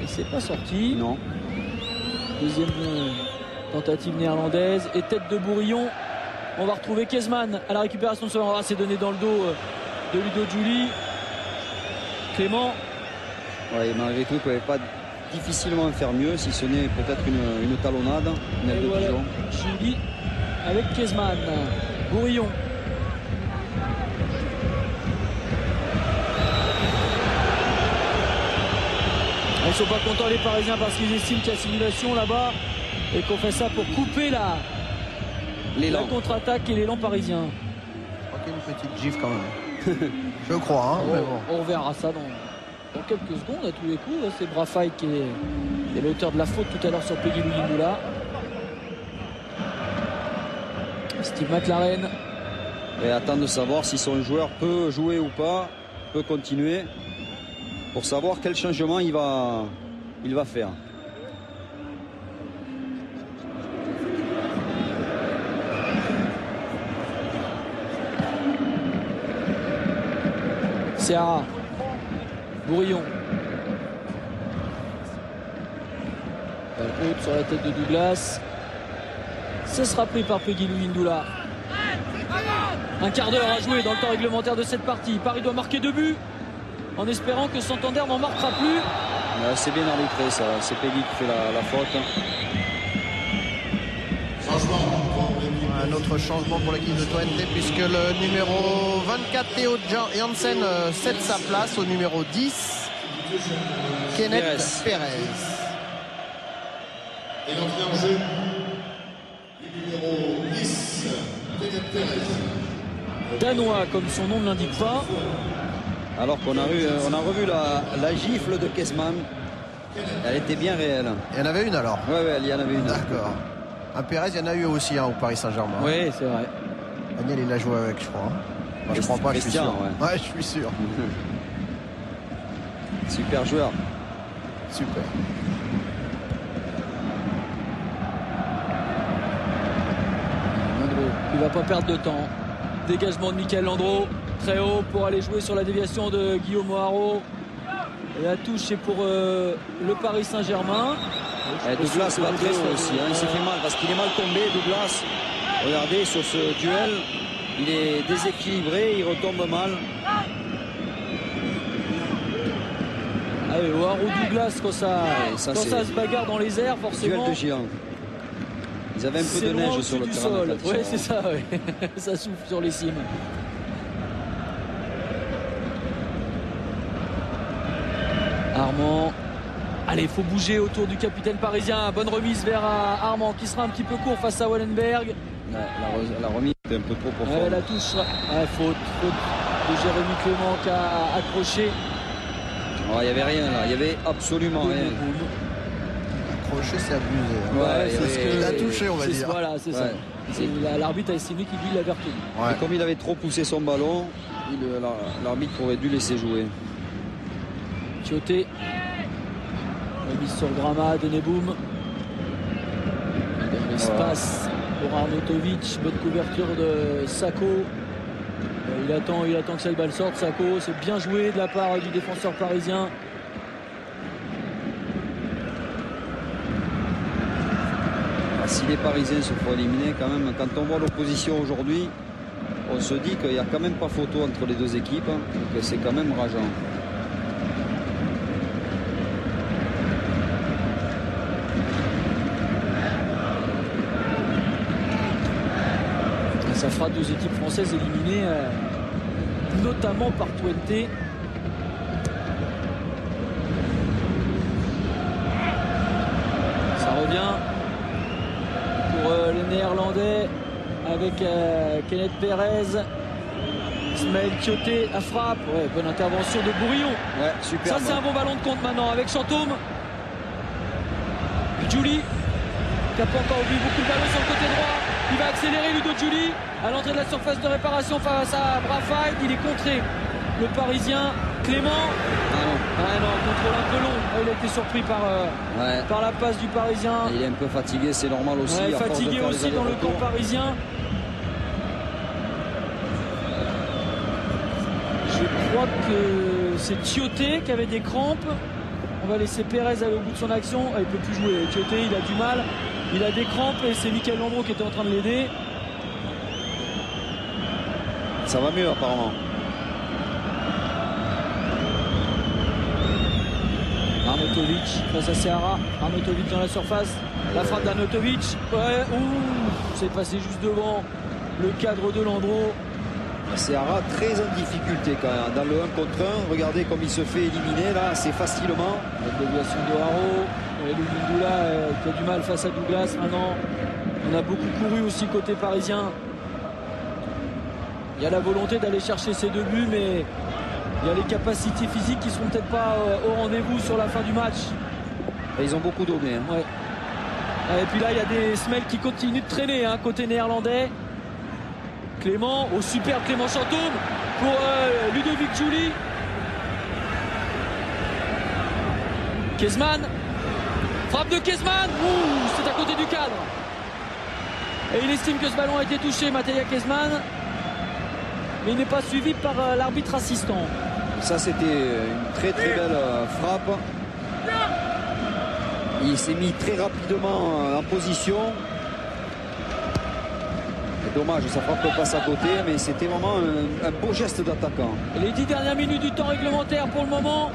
Il s'est pas sorti. Non. Deuxième euh, tentative néerlandaise. Et tête de Bourillon. On va retrouver Kezman à la récupération de ce. Ah, c'est donné dans le dos euh, de Ludo Giuli. Clément. Ouais, malgré tout, il ne pouvait pas difficilement faire mieux, si ce n'est peut-être une, une talonnade, une aile Et de voilà, pigeon. Julie avec Kezman. Bourillon. Ils sont pas contents les Parisiens parce qu'ils estiment qu'il y a simulation là-bas et qu'on fait ça pour couper la, la contre-attaque et l'élan parisien. Je crois qu'il y a une petite gifle quand même. (laughs) Je crois, hein, mais bon. On, reverra ça dans quelques secondes à tous les coups. C'est Brafay qui est, l'auteur de la faute tout à l'heure sur Peggy Luyindula. Steve McLaren. Et attend de savoir si son joueur peut jouer ou pas, peut continuer, pour savoir quel changement il va, il va faire. Bourillon. Balle haute sur la tête de Douglas. Ce sera pris par Peggy Luyindula. Un quart d'heure à jouer dans le temps réglementaire de cette partie. Paris doit marquer deux buts en espérant que Santander n'en marquera plus. Euh, C'est bien arbitré ça, c'est Peggy qui fait la, la faute. Changement. Un autre changement pour l'équipe de Twente puisque le numéro 24 Théo Jan- Janssen euh, cède sa place au numéro 10 Kenneth Pérez. Pérez. Et l'entrée en jeu du numéro 10, Kenneth Perez. Danois, comme son nom ne l'indique pas. Alors qu'on a, eu, on a revu la, la gifle de Kesman. Elle était bien réelle. Il y en avait une alors Ouais, ouais, il y en avait une. D'accord. Un Pérez, il y en a eu aussi hein, au Paris Saint-Germain. Oui, c'est vrai. Daniel, il a joué avec, je crois. hein. Moi, je crois pas, je suis Christian, sûr. Ouais. je suis sûr. (laughs) Super joueur. Super. Il va pas perdre de temps. Dégagement de Michael Landreau, très haut pour aller jouer sur la déviation de Guillaume Haro. Et la touche c'est pour euh, le Paris Saint-Germain. Eh, Douglas va très haut aussi. hein. Il s'est fait mal parce qu'il est mal tombé, Douglas. Regardez sur ce duel. Il est déséquilibré, il retombe mal. Allez, au Haro Douglas quand ça, Ouais, ça, quand c'est- ça se bagarre dans les airs, Duel forcément. de géant. Ils avaient un peu de neige sur le terrain. Ouais, c'est ça, ouais. (laughs) ça souffle sur les cimes. Armand. Allez, il faut bouger autour du capitaine parisien. Bonne remise vers euh, Armand qui sera un petit peu court face à Wallenberg. La, re- la remise était un peu trop Ouais, profonde. la touche. sera- Ouais, faute, faute de Jérémy Clément qui a accroché. Oh, Il n'y avait rien là, il n'y avait absolument rien. Crochet, c'est abusé. hein. Ouais, c'est ce avait- que- Il a touché, on va dire. Voilà, c'est ça. Ouais. L'arbitre a estimé qu'il l'avait retenu. Ouais. Et comme il avait trop poussé son ballon, la- l'arbitre aurait dû laisser jouer. Thioté. Remise sur le Drama, Deneboum. L'espace pour Arnautovic. Bonne couverture de Sako. Euh, Il attend, il attend que cette balle sorte. Sako, c'est bien joué de la part du défenseur parisien. Ah, Si les Parisiens se font éliminer, quand même, quand on voit l'opposition aujourd'hui, on se dit qu'il n'y a quand même pas photo entre les deux équipes, hein, que c'est quand même rageant. Ça fera deux équipes françaises éliminées, euh, notamment par Twente. Ça revient pour euh, les Néerlandais avec euh, Kenneth Perez. Ismaël Thioté à frappe. Ouais, bonne intervention de Bourillon. Ouais, Ça, c'est un bon ballon de compte maintenant avec Chantôme. Julie, qui n'a pas encore vu beaucoup de ballons sur le côté droit. Il va accélérer Ludo Julie à l'entrée de la surface de réparation face à Brafay. Il est contré. Le Parisien Clément. Ah non. Ah non, contrôle un peu long. Ah, Il a été surpris par, euh, Ouais. par la passe du Parisien. Il est un peu fatigué, c'est normal aussi. Ouais, fatigué aussi dans le camp parisien. Je crois que c'est Thioté qui avait des crampes. On va laisser Pérez aller au bout de son action. Ah, il peut plus jouer. Thioté, il a du mal. Il a des crampes et c'est Michael Landreau qui était en train de l'aider. Ça va mieux apparemment. Arnautovic face à Seara. Arnautovic dans la surface. La frappe d'Arnautovic. Ouais, ouh, c'est passé juste devant le cadre de Landreau. Seara très en difficulté quand même. Dans le 1 contre 1, regardez comme il se fait éliminer là, c'est facilement. La déviation de Haro. Euh, qui a du mal face à Douglas. Maintenant, on a beaucoup couru aussi côté parisien. Il y a la volonté d'aller chercher ces deux buts, mais Il y a les capacités physiques qui seront peut-être pas euh, au rendez-vous sur la fin du match. Et ils ont beaucoup donné. hein. Ouais. Et puis là, il y a des semelles qui continuent de traîner hein, côté néerlandais. Clément, au super Clément Chantôme pour euh, Ludovic Julie. Kezman. Frappe de Kezman. C'est à côté du cadre. Et il estime que ce ballon a été touché, Mattia Kezman. Mais il n'est pas suivi par euh, l'arbitre assistant. Ça, c'était une très très belle euh, frappe. Il s'est mis très rapidement euh, en position. Dommage, sa frappe passe à côté, mais c'était vraiment un, beau geste d'attaquant. Les dix dernières minutes du temps réglementaire pour le moment.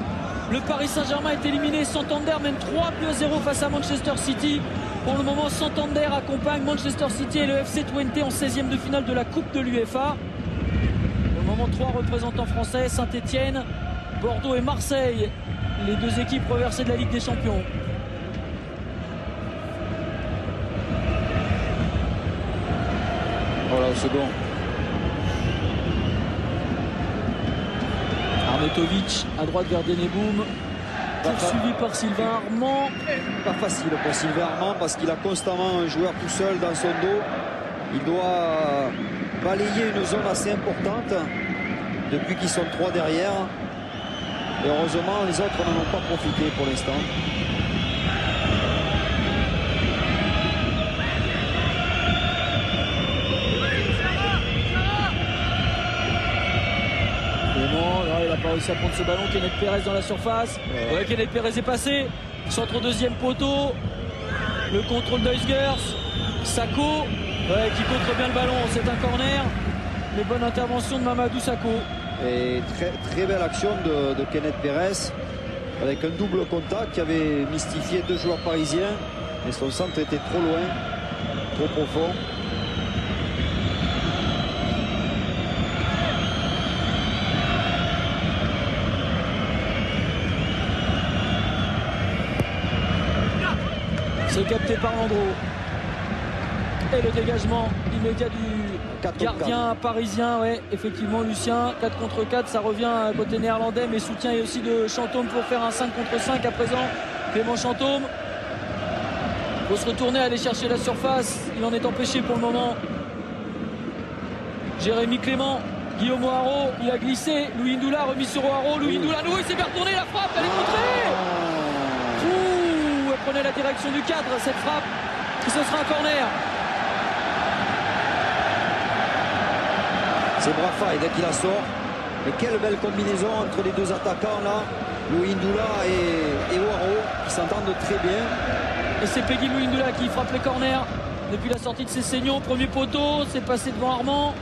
Le Paris Saint-Germain est éliminé. Santander mène 3 buts à 0 face à Manchester City. Pour le moment, Santander accompagne Manchester City et le FC Twente en 16e de finale de la Coupe de l'UEFA. Pour le moment, trois représentants français, Saint-Etienne, Bordeaux et Marseille. Les deux équipes reversées de la Ligue des Champions. Voilà, au second. Arnautovic à droite vers Deneboum. Poursuivi par Sylvain Armand. Pas facile pour Sylvain Armand parce qu'il a constamment un joueur tout seul dans son dos. Il doit balayer une zone assez importante depuis qu'ils sont trois derrière. Et heureusement, les autres n'en ont pas profité pour l'instant. Clément, là, il n'a pas réussi à prendre ce ballon. Kenneth Pérez dans la surface. Ouais, Kenneth Pérez est passé. Centre au deuxième poteau. Le contrôle d'Eusgers. Sako, ouais, qui contre bien le ballon. C'est un corner. Mais bonne intervention de Mamadou Sako. Et très, très belle action de, de Kenneth Pérez avec un double contact qui avait mystifié deux joueurs parisiens. Mais son centre était trop loin, trop profond. Capté par Landreau. Et le dégagement immédiat du 4 contre gardien parisien. Ouais, effectivement, Lucien. 4 contre 4, ça revient à côté néerlandais. Mais soutien aussi de Chantôme pour faire un 5 contre 5 à présent. Clément Chantôme. Il faut se retourner, aller chercher la surface. Il en est empêché pour le moment. Jérémy Clément. Guillaume O'Haraud, il a glissé. Louis Ndoula remis sur O'Haraud. Louis Ndoula, il s'est bien retourné. La frappe, elle est contrée. Prenait la direction du cadre, cette frappe. Ce sera un corner. C'est Brafa et dès qu'il la sort. Mais quelle belle combinaison entre les deux attaquants là. Louis Ndoula et, et Waro qui s'entendent très bien. Et c'est Peggy Louis Ndoula qui frappe les corners depuis la sortie de ses saignons. Premier poteau, c'est passé devant Armand.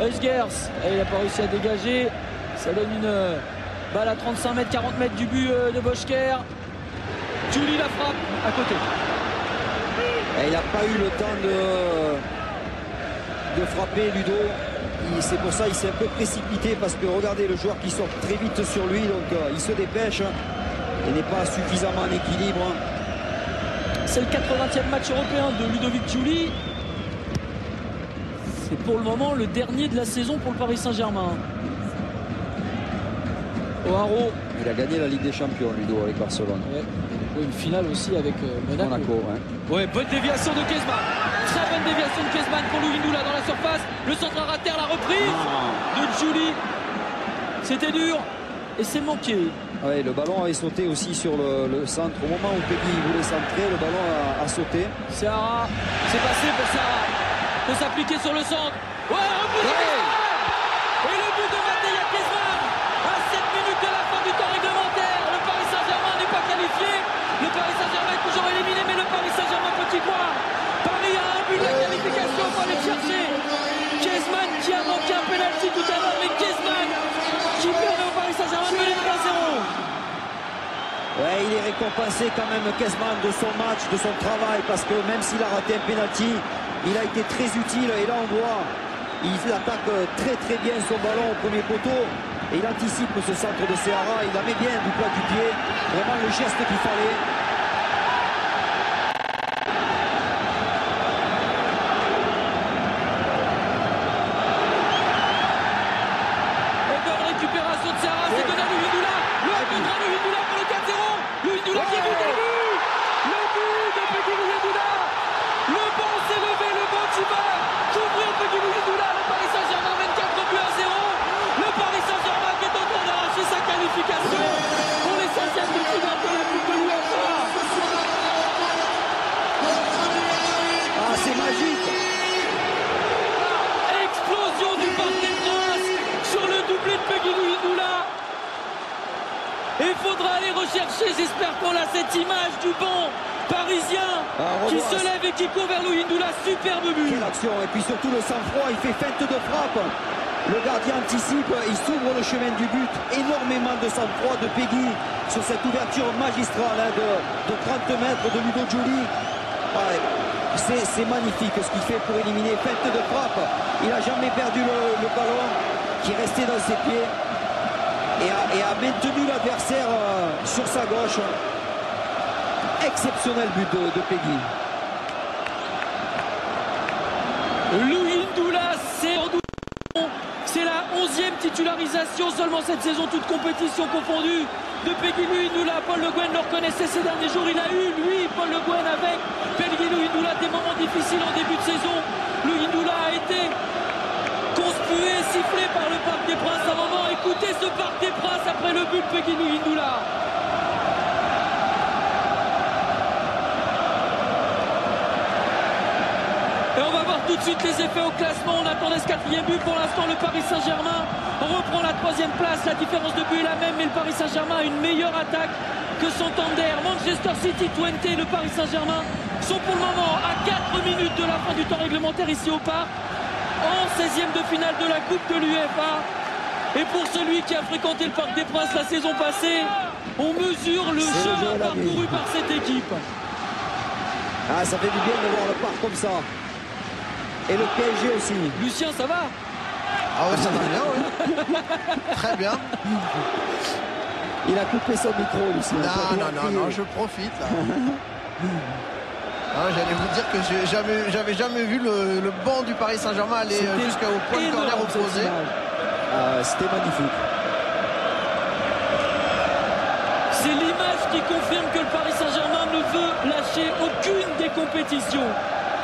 Eusgers, il n'a pas réussi à dégager. Ça donne une balle à 35 mètres, 40 mètres du but euh, de Boschker. Julie la frappe à côté. Et il n'a pas eu le temps de, de frapper Ludo. Il- C'est pour ça qu'il s'est un peu précipité parce que regardez le joueur qui sort très vite sur lui, donc euh, il se dépêche et n'est pas suffisamment en équilibre. C'est le 80e match européen de Ludovic Julie. C'est pour le moment le dernier de la saison pour le Paris Saint-Germain. O'Haraud, Il a gagné la Ligue des Champions, Ludo, avec Barcelone. ouais, une finale aussi avec euh, Monaco. Monaco. Ouais, bonne déviation de Kezman. Très bonne déviation de Kezman pour Louis dans la surface. Le centre à rater, la reprise de Julie. C'était dur et c'est manqué. Ouais, le ballon avait sauté aussi sur le, le centre. Au moment où Peggy voulait centrer, le ballon a, a sauté. Sarah, c'est passé pour Sarah. Peut s'appliquer sur le centre. Ouais. Kezman. Et le but de Mattia Kezman. À 7 minutes de la fin du temps réglementaire. Le Paris Saint-Germain n'est pas qualifié. Le Paris Saint-Germain est toujours éliminé, mais le Paris Saint-Germain petit croire. Paris a un but de la qualification, il faut aller le chercher. Kezman qui a manqué un penalty tout à l'heure, mais Kezman qui permet au Paris Saint-Germain de mener 1-0. Il est récompensé quand même Kezman de son match, de son travail, parce que même s'il a raté un penalty, il a été très utile. Et là, on voit, il attaque très très bien son ballon au premier poteau. Et il anticipe ce centre de Seara, il la met bien du poids du pied. Vraiment le geste qu'il fallait. Et bonne récupération Oh là, cette image du banc parisien Ah, qui revoir. se lève et qui court vers Louindoula. Superbe but. Quelle action Et puis surtout le sang-froid, il fait feinte de frappe. Le gardien anticipe, il s'ouvre le chemin du but. Énormément de sang-froid de Peggy sur cette ouverture magistrale hein, de, de 30 mètres de Ludo Giuli. C'est magnifique ce qu'il fait pour éliminer. Feinte de frappe. Il n'a jamais perdu le, ballon qui est resté dans ses pieds et a, maintenu l'adversaire euh, sur sa gauche. Exceptionnel but de, de Peggy Ndoula, c'est c'est la 11e titularisation seulement cette saison, toute compétition confondue. De Peggy Louis Ndoula, Paul Le Guen le reconnaissait ces derniers jours. Il a eu, lui, Paul Le Guen, avec Peggy Louis Ndoula, des moments difficiles en début de saison. Louis Ndoula a été conspué, sifflé par le Parc des Princes. À un moment, écoutez ce Parc des Princes après le but de Ndoula. Et on va voir tout de suite les effets au classement. On attendait ce quatrième but. Pour l'instant, le Paris Saint-Germain reprend la troisième place. La différence de but est la même, mais le Paris Saint-Germain a une meilleure attaque que Santander. Manchester City, Twente et le Paris Saint-Germain sont pour le moment à 4 minutes de la fin du temps réglementaire ici au parc. En 16e de finale de la Coupe de l'UEFA. Et pour celui qui a fréquenté le Parc des Princes la saison passée, on mesure le chemin parcouru par cette équipe. Ah, ça fait du bien de voir le parc comme ça. Et le PSG aussi. Lucien, ça va? Ah ouais, ça va bien, oui. (laughs) Très bien. Il a coupé son micro. Non, non, non, non, je profite là. Ah, J'allais vous dire que jamais- j'avais jamais vu le, le banc du Paris Saint-Germain aller euh, jusqu'au point de corner opposé. Ah, C'était magnifique. C'est l'image qui confirme que le Paris Saint-Germain ne veut lâcher aucune des compétitions.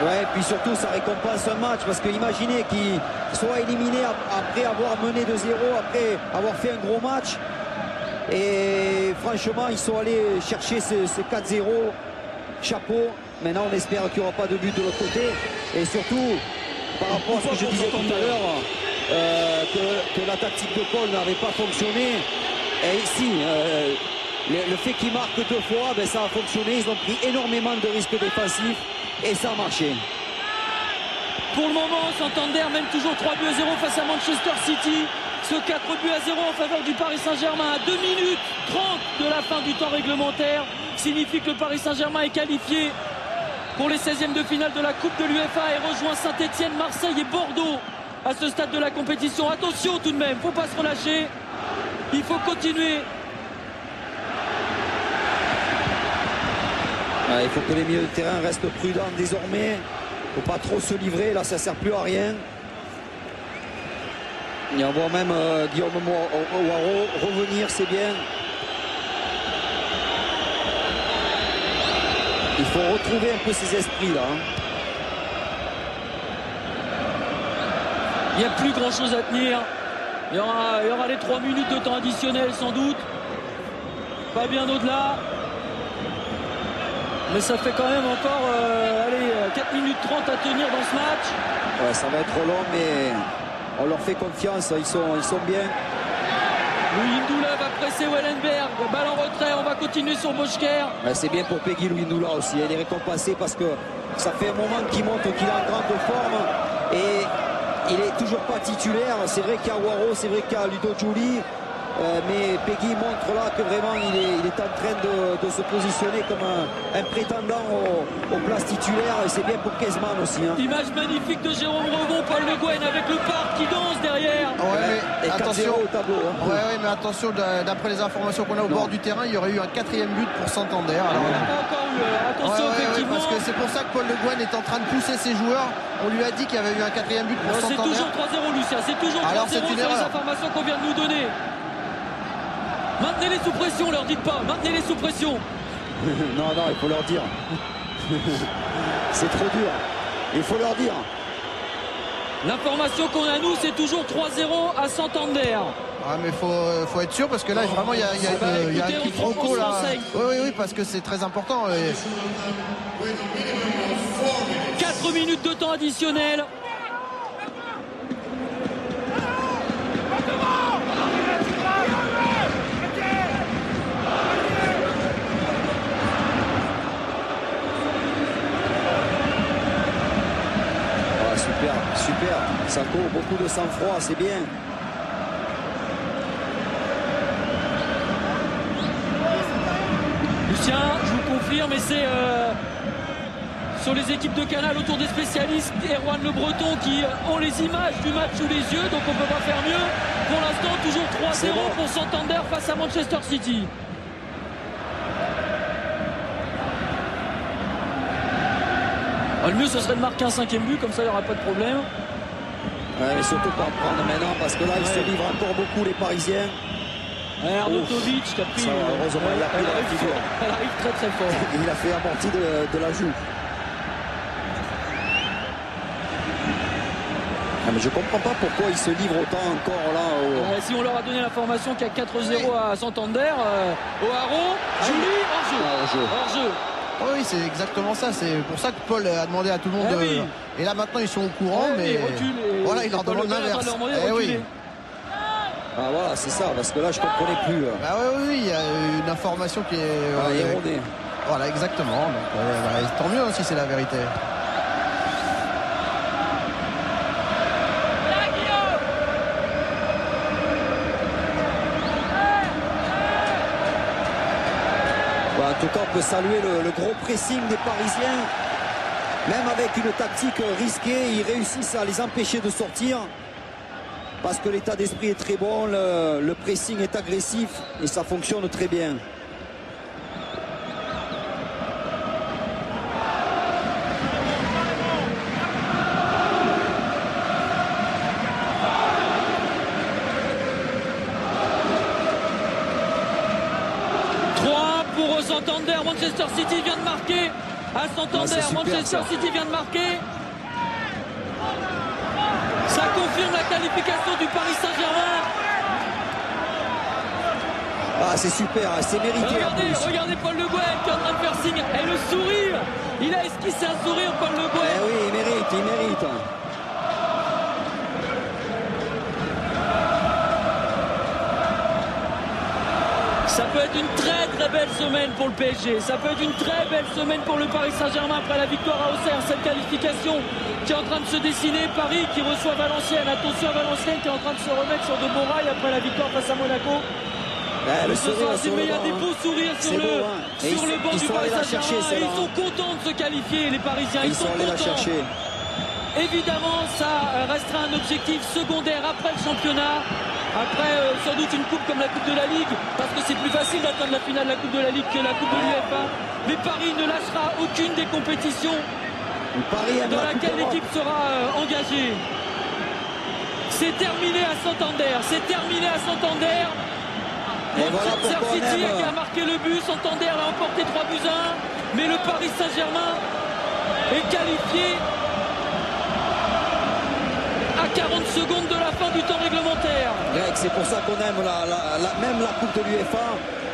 Ouais, et puis surtout, ça récompense un match parce que imaginez qu'il soit éliminé ap- après avoir mené de 0, après avoir fait un gros match. Et franchement, ils sont allés chercher ce, ce 4-0. Chapeau. Maintenant, on espère qu'il n'y aura pas de but de l'autre côté. Et surtout, par rapport à ce que je disais tout à l'heure, euh, que, que la tactique de Paul n'avait pas fonctionné. Et ici, euh, le, le fait qu'ils marquent deux fois, ben, ça a fonctionné. Ils ont pris énormément de risques défensifs et ça a marché. Pour le moment, Santander mène toujours 3 buts à 0 face à Manchester City. Ce 4 buts à 0 en faveur du Paris Saint-Germain à 2 minutes 30 de la fin du temps réglementaire signifie que le Paris Saint-Germain est qualifié pour les 16e de finale de la Coupe de l'UEFA et rejoint Saint-Etienne, Marseille et Bordeaux à ce stade de la compétition. Attention tout de même, faut pas se relâcher. Il faut continuer Ouais, il faut que les milieux de terrain restent prudents désormais. Il ne faut pas trop se livrer, là ça ne sert plus à rien. Et on voit même euh, Guillaume Ouaro revenir, c'est bien. Il faut retrouver un peu ses esprits là. hein. Il n'y a plus grand chose à tenir. Il y, aura, il y aura les 3 minutes de temps additionnel sans doute. Pas bien au-delà. Mais ça fait quand même encore euh, allez, 4 minutes 30 à tenir dans ce match. Ouais, ça va être long, mais on leur fait confiance, ils sont, ils sont bien. Va presser Wellenberg. Balle en retrait, on va continuer sur Boschker. Ouais, c'est bien pour Peggy Louis Noula aussi. Elle est récompensée parce que ça fait un moment qu'il montre qu'il est en grande forme et il est toujours pas titulaire. C'est vrai qu'il y a Waro, c'est vrai qu'il y a Ludo Giuli. Euh, mais Peggy montre là que vraiment il est, il est en train de, de se positionner comme un, un prétendant au- aux places titulaires et c'est bien pour Kezman aussi. hein. Image magnifique de Jérôme Revon, Paul Le Guen avec le parc qui danse derrière. Ouais, Et mais 4-0 attention. au tableau. hein. Ouais, ouais, mais attention, d'a- d'après les informations qu'on a au Non. bord du terrain, il y aurait eu un quatrième but pour Santander. Alors, On n'a pas encore eu. euh, Ouais, attention, ouais, ouais, effectivement. parce que c'est pour ça que Paul Le Guen est en train de pousser ses joueurs. On lui a dit qu'il y avait eu un quatrième but pour Non, c'est Santander. toujours 3-0, Lucien. C'est toujours 3-0 Alors, c'est sur les informations qu'on vient de nous donner. Maintenez-les sous pression, leur dites pas. Maintenez-les sous pression. (laughs) Non, non, il faut leur dire. (laughs) c'est trop dur. Il faut leur dire. L'information qu'on a, nous, c'est toujours 3-0 à Santander. Ah, mais faut, faut être sûr parce que là, vraiment, il y a, il y a Ah bah, y a écoutez, un quiproquo là. Oui, oui, oui, parce que c'est très important. Et 4 minutes de temps additionnel. super, super. Sako, beaucoup de sang-froid, c'est bien. Lucien, je vous confirme, et c'est euh, sur les équipes de Canal autour des spécialistes, Erwan Le Breton qui ont les images du match sous les yeux, donc on ne peut pas faire mieux. Pour l'instant, toujours 3-0 C'est bon. pour Santander face à Manchester City. Ah, le mieux, ce serait de marquer un cinquième but, comme ça, il n'y aura pas de problème. Ouais, mais surtout pas prendre maintenant, parce que là, ils se Ouais. livrent encore beaucoup, les Parisiens. Ouais, Arnautovic qui a pris. Ça, heureusement, il a pris elle, la arrive figure. elle arrive très très fort. (laughs) Il a fait amorti de, de la joue. Ah, mais je comprends pas pourquoi ils se livrent autant encore là. au- Ouais, si on leur a donné l'information qu'il y a 4-0 à Santander, euh, au Haro, Julie, hors-jeu. Ah, hors-jeu. Hors-jeu. Ah oui, c'est exactement ça. C'est pour ça que Paul a demandé à tout le monde Eh de. Et là maintenant ils sont au courant, mais et recule, et- voilà, il leur demande l'inverse. Eh oui. Ah voilà, c'est ça, parce que là je comprenais plus. Bah oui, oui, oui, il y a une information qui est. Ah, euh. Voilà, exactement. Donc, euh, bah, tant mieux si c'est la vérité. Tout cas, on peut saluer le, gros pressing des Parisiens. Même avec une tactique risquée, ils réussissent à les empêcher de sortir. Parce que l'état d'esprit est très bon, le pressing est agressif et ça fonctionne très bien. Trois pour Santander. Manchester City vient de marquer. À Ah, Santander, super, Manchester ça. City vient de marquer. Ça confirme la qualification du Paris Saint-Germain. Ah, c'est super, c'est mérité. Regardez, regardez Paul Le Guen qui est en train de faire signe. Et le sourire. Il a esquissé un sourire, Paul Le Eh Guen. oui, il mérite, il mérite. Être une très très belle semaine pour le PSG. Ça peut être une très belle semaine pour le Paris Saint-Germain après la victoire à Auxerre. Cette qualification qui est en train de se dessiner. Paris qui reçoit Valenciennes. Attention à Valenciennes qui est en train de se remettre sur de beaux rails après la victoire face à Monaco. Le sourire mais il y a des hein. beaux sourires sur le, beau, hein. Sur ils- le banc ils du sont Paris Saint-Germain. Ils sont contents de se qualifier, les Parisiens. Ils, Ils sont contents. Évidemment, ça restera un objectif secondaire après le championnat. Après, euh, sans doute une coupe comme la Coupe de la Ligue, parce que c'est plus facile d'atteindre la finale de la Coupe de la Ligue que la Coupe de l'UEFA. Mais Paris ne lâchera aucune des compétitions Paris dans la laquelle l'équipe sera euh, engagée. C'est terminé à Santander, c'est terminé à Santander. Et voilà City qui a marqué le but, Santander l'a emporté 3 buts à 1, mais le Paris Saint-Germain est qualifié 40 secondes de la fin du temps réglementaire. Greg, c'est pour ça qu'on aime la, la- la- même la Coupe de l'UEFA.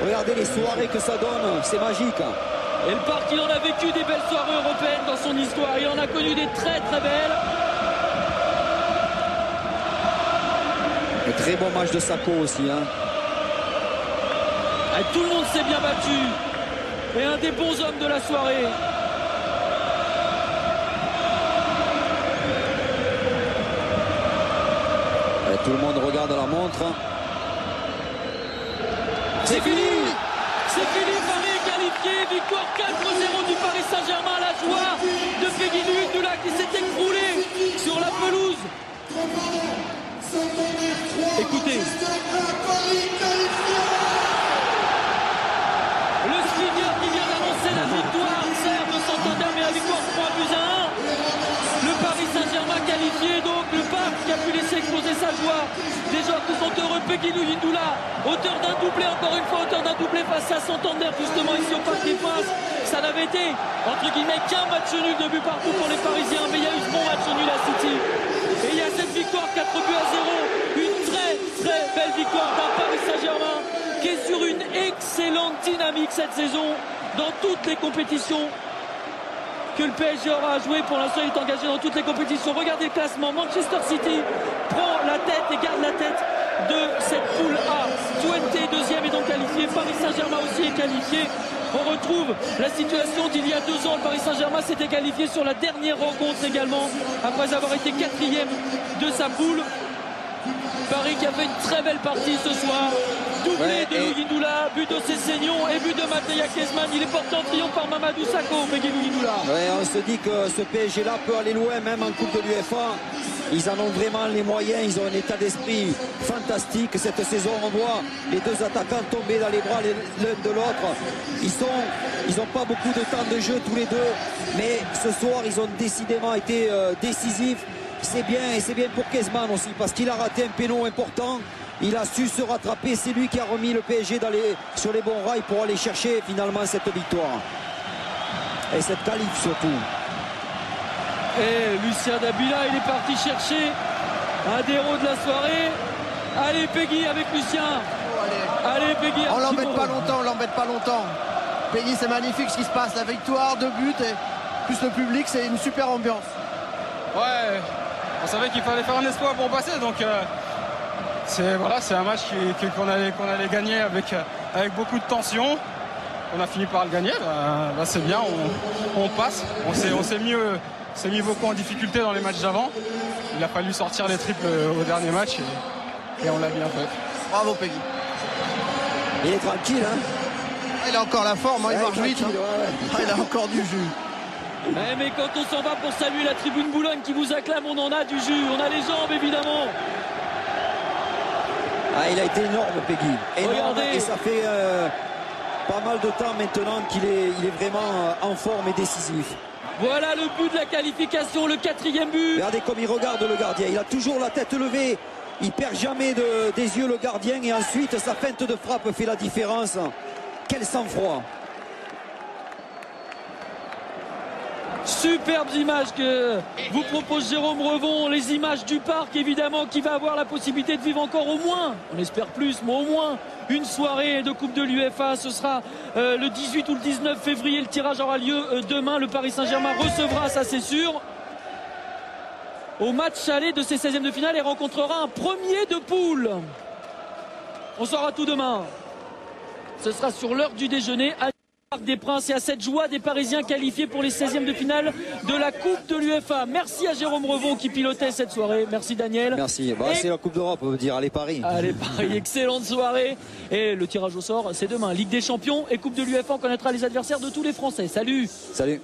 Regardez les soirées que ça donne, c'est magique. Et le parc, il en a vécu des belles soirées européennes dans son histoire. Il en a connu des très très belles. Un très bon match de Sako aussi. Hein. Et tout le monde s'est bien battu. Et un des bons hommes de la soirée. Tout le monde regarde la montre. C'est fini C'est fini, Paris est qualifié. Victoire 4-0 du Paris Saint-Germain. La joie de Peggy Lundula qui s'est écroulé sur la pelouse. Écoutez. Le Slinger qui vient d'annoncer la victoire, certes de Santander, mais la victoire 3 buts à 1. Le Paris Saint-Germain qualifié, donc le qui a pu laisser exploser sa joie. Des joueurs qui sont heureux, Peggy Lundula, auteur d'un doublé, encore une fois, auteur d'un doublé face à Santander, justement ici au Parc des Princes. Ça n'avait été, entre guillemets, qu'un match nul de but partout pour les Parisiens, mais il y a eu ce bon match nul à City. Et il y a cette victoire 4 buts à 0. Une très très belle victoire d'un Paris Saint-Germain qui est sur une excellente dynamique cette saison dans toutes les compétitions que le PSG aura à jouer. Pour l'instant, il est engagé dans toutes les compétitions. Regardez le classement. Manchester City prend la tête et garde la tête de cette poule A. Twente deuxième et donc qualifié. Paris Saint-Germain aussi est qualifié. On retrouve la situation d'il y a deux ans. Le Paris Saint-Germain s'était qualifié sur la dernière rencontre également, après avoir été quatrième de sa poule. Paris qui a fait une très belle partie ce soir. Doublé Ouais, de et- Louis Doula, but de Cessignon et but de Matéa Kezman. Il est porté en triomphe par Mamadou Sakho, Peggy. Ouais, on se dit que ce PSG-là peut aller loin, même en Coupe de l'UEFA. Ils en ont vraiment les moyens, ils ont un état d'esprit fantastique. Cette saison, on voit les deux attaquants tomber dans les bras l'un de l'autre. Ils sont, ils n'ont pas beaucoup de temps de jeu tous les deux, mais ce soir, ils ont décidément été euh, décisifs. C'est bien, et c'est bien pour Kezman aussi, parce qu'il a raté un péno important. Il a su se rattraper. C'est lui qui a remis le PSG dans les- sur les bons rails pour aller chercher finalement cette victoire. Et cette qualif surtout. Et Lucien Dabila, il est parti chercher un des héros de la soirée. Allez Peggy avec Lucien. Allez Peggy. On l'embête pas longtemps, on l'embête pas longtemps. Peggy, c'est magnifique ce qui se passe. La victoire, deux buts et plus le public, c'est une super ambiance. Ouais, on savait qu'il fallait faire un espoir pour passer, donc euh, c'est voilà, c'est un match qu'on allait, qu'on allait gagner avec, euh, avec beaucoup de tension. On a fini par le gagner, bah, bah, c'est bien, on, on passe. On s'est, on s'est mis, euh, s'est mis beaucoup en difficulté dans les matchs d'avant. Il a fallu sortir les triples euh, au dernier match et, et on l'a bien fait. Bravo Peggy. Il est tranquille, hein Ah, Il a encore la forme, hein, il marche vite. hein. ouais, ouais. Ah, il a encore du jus. Eh, mais quand on s'en va pour saluer la tribune Boulogne qui vous acclame, on en a du jus. On a les jambes évidemment. Ah, il a été énorme, Peggy. Énorme. Regardez. Et ça fait euh, pas mal de temps maintenant qu'il est, il est vraiment euh, en forme et décisif. Voilà le but de la qualification, le quatrième but. Regardez comme il regarde le gardien. Il a toujours la tête levée. Il perd jamais de- des yeux le gardien. Et ensuite, sa feinte de frappe fait la différence. Quel sang-froid. Superbes images que vous propose Jérôme Revon, les images du parc évidemment qui va avoir la possibilité de vivre encore au moins, on espère plus, mais au moins une soirée de Coupe de l'UFA. Ce sera euh, le 18 ou le 19 février, le tirage aura lieu euh, demain. Le Paris Saint-Germain recevra, ça c'est sûr, au match aller de ses 16e de finale et rencontrera un premier de poule. On saura tout demain. Ce sera sur l'heure du déjeuner. Des Princes et à cette joie des Parisiens qualifiés pour les 16e de finale de la Coupe de l'UFA. Merci à Jérôme Revon qui pilotait cette soirée. Merci Daniel. Merci. Bah, Et- c'est la Coupe d'Europe, on veut dire. Allez, Paris. Allez Paris, (laughs) excellente soirée. Et le tirage au sort, c'est demain. Ligue des Champions et Coupe de l'UFA, on connaîtra les adversaires de tous les Français. Salut Salut.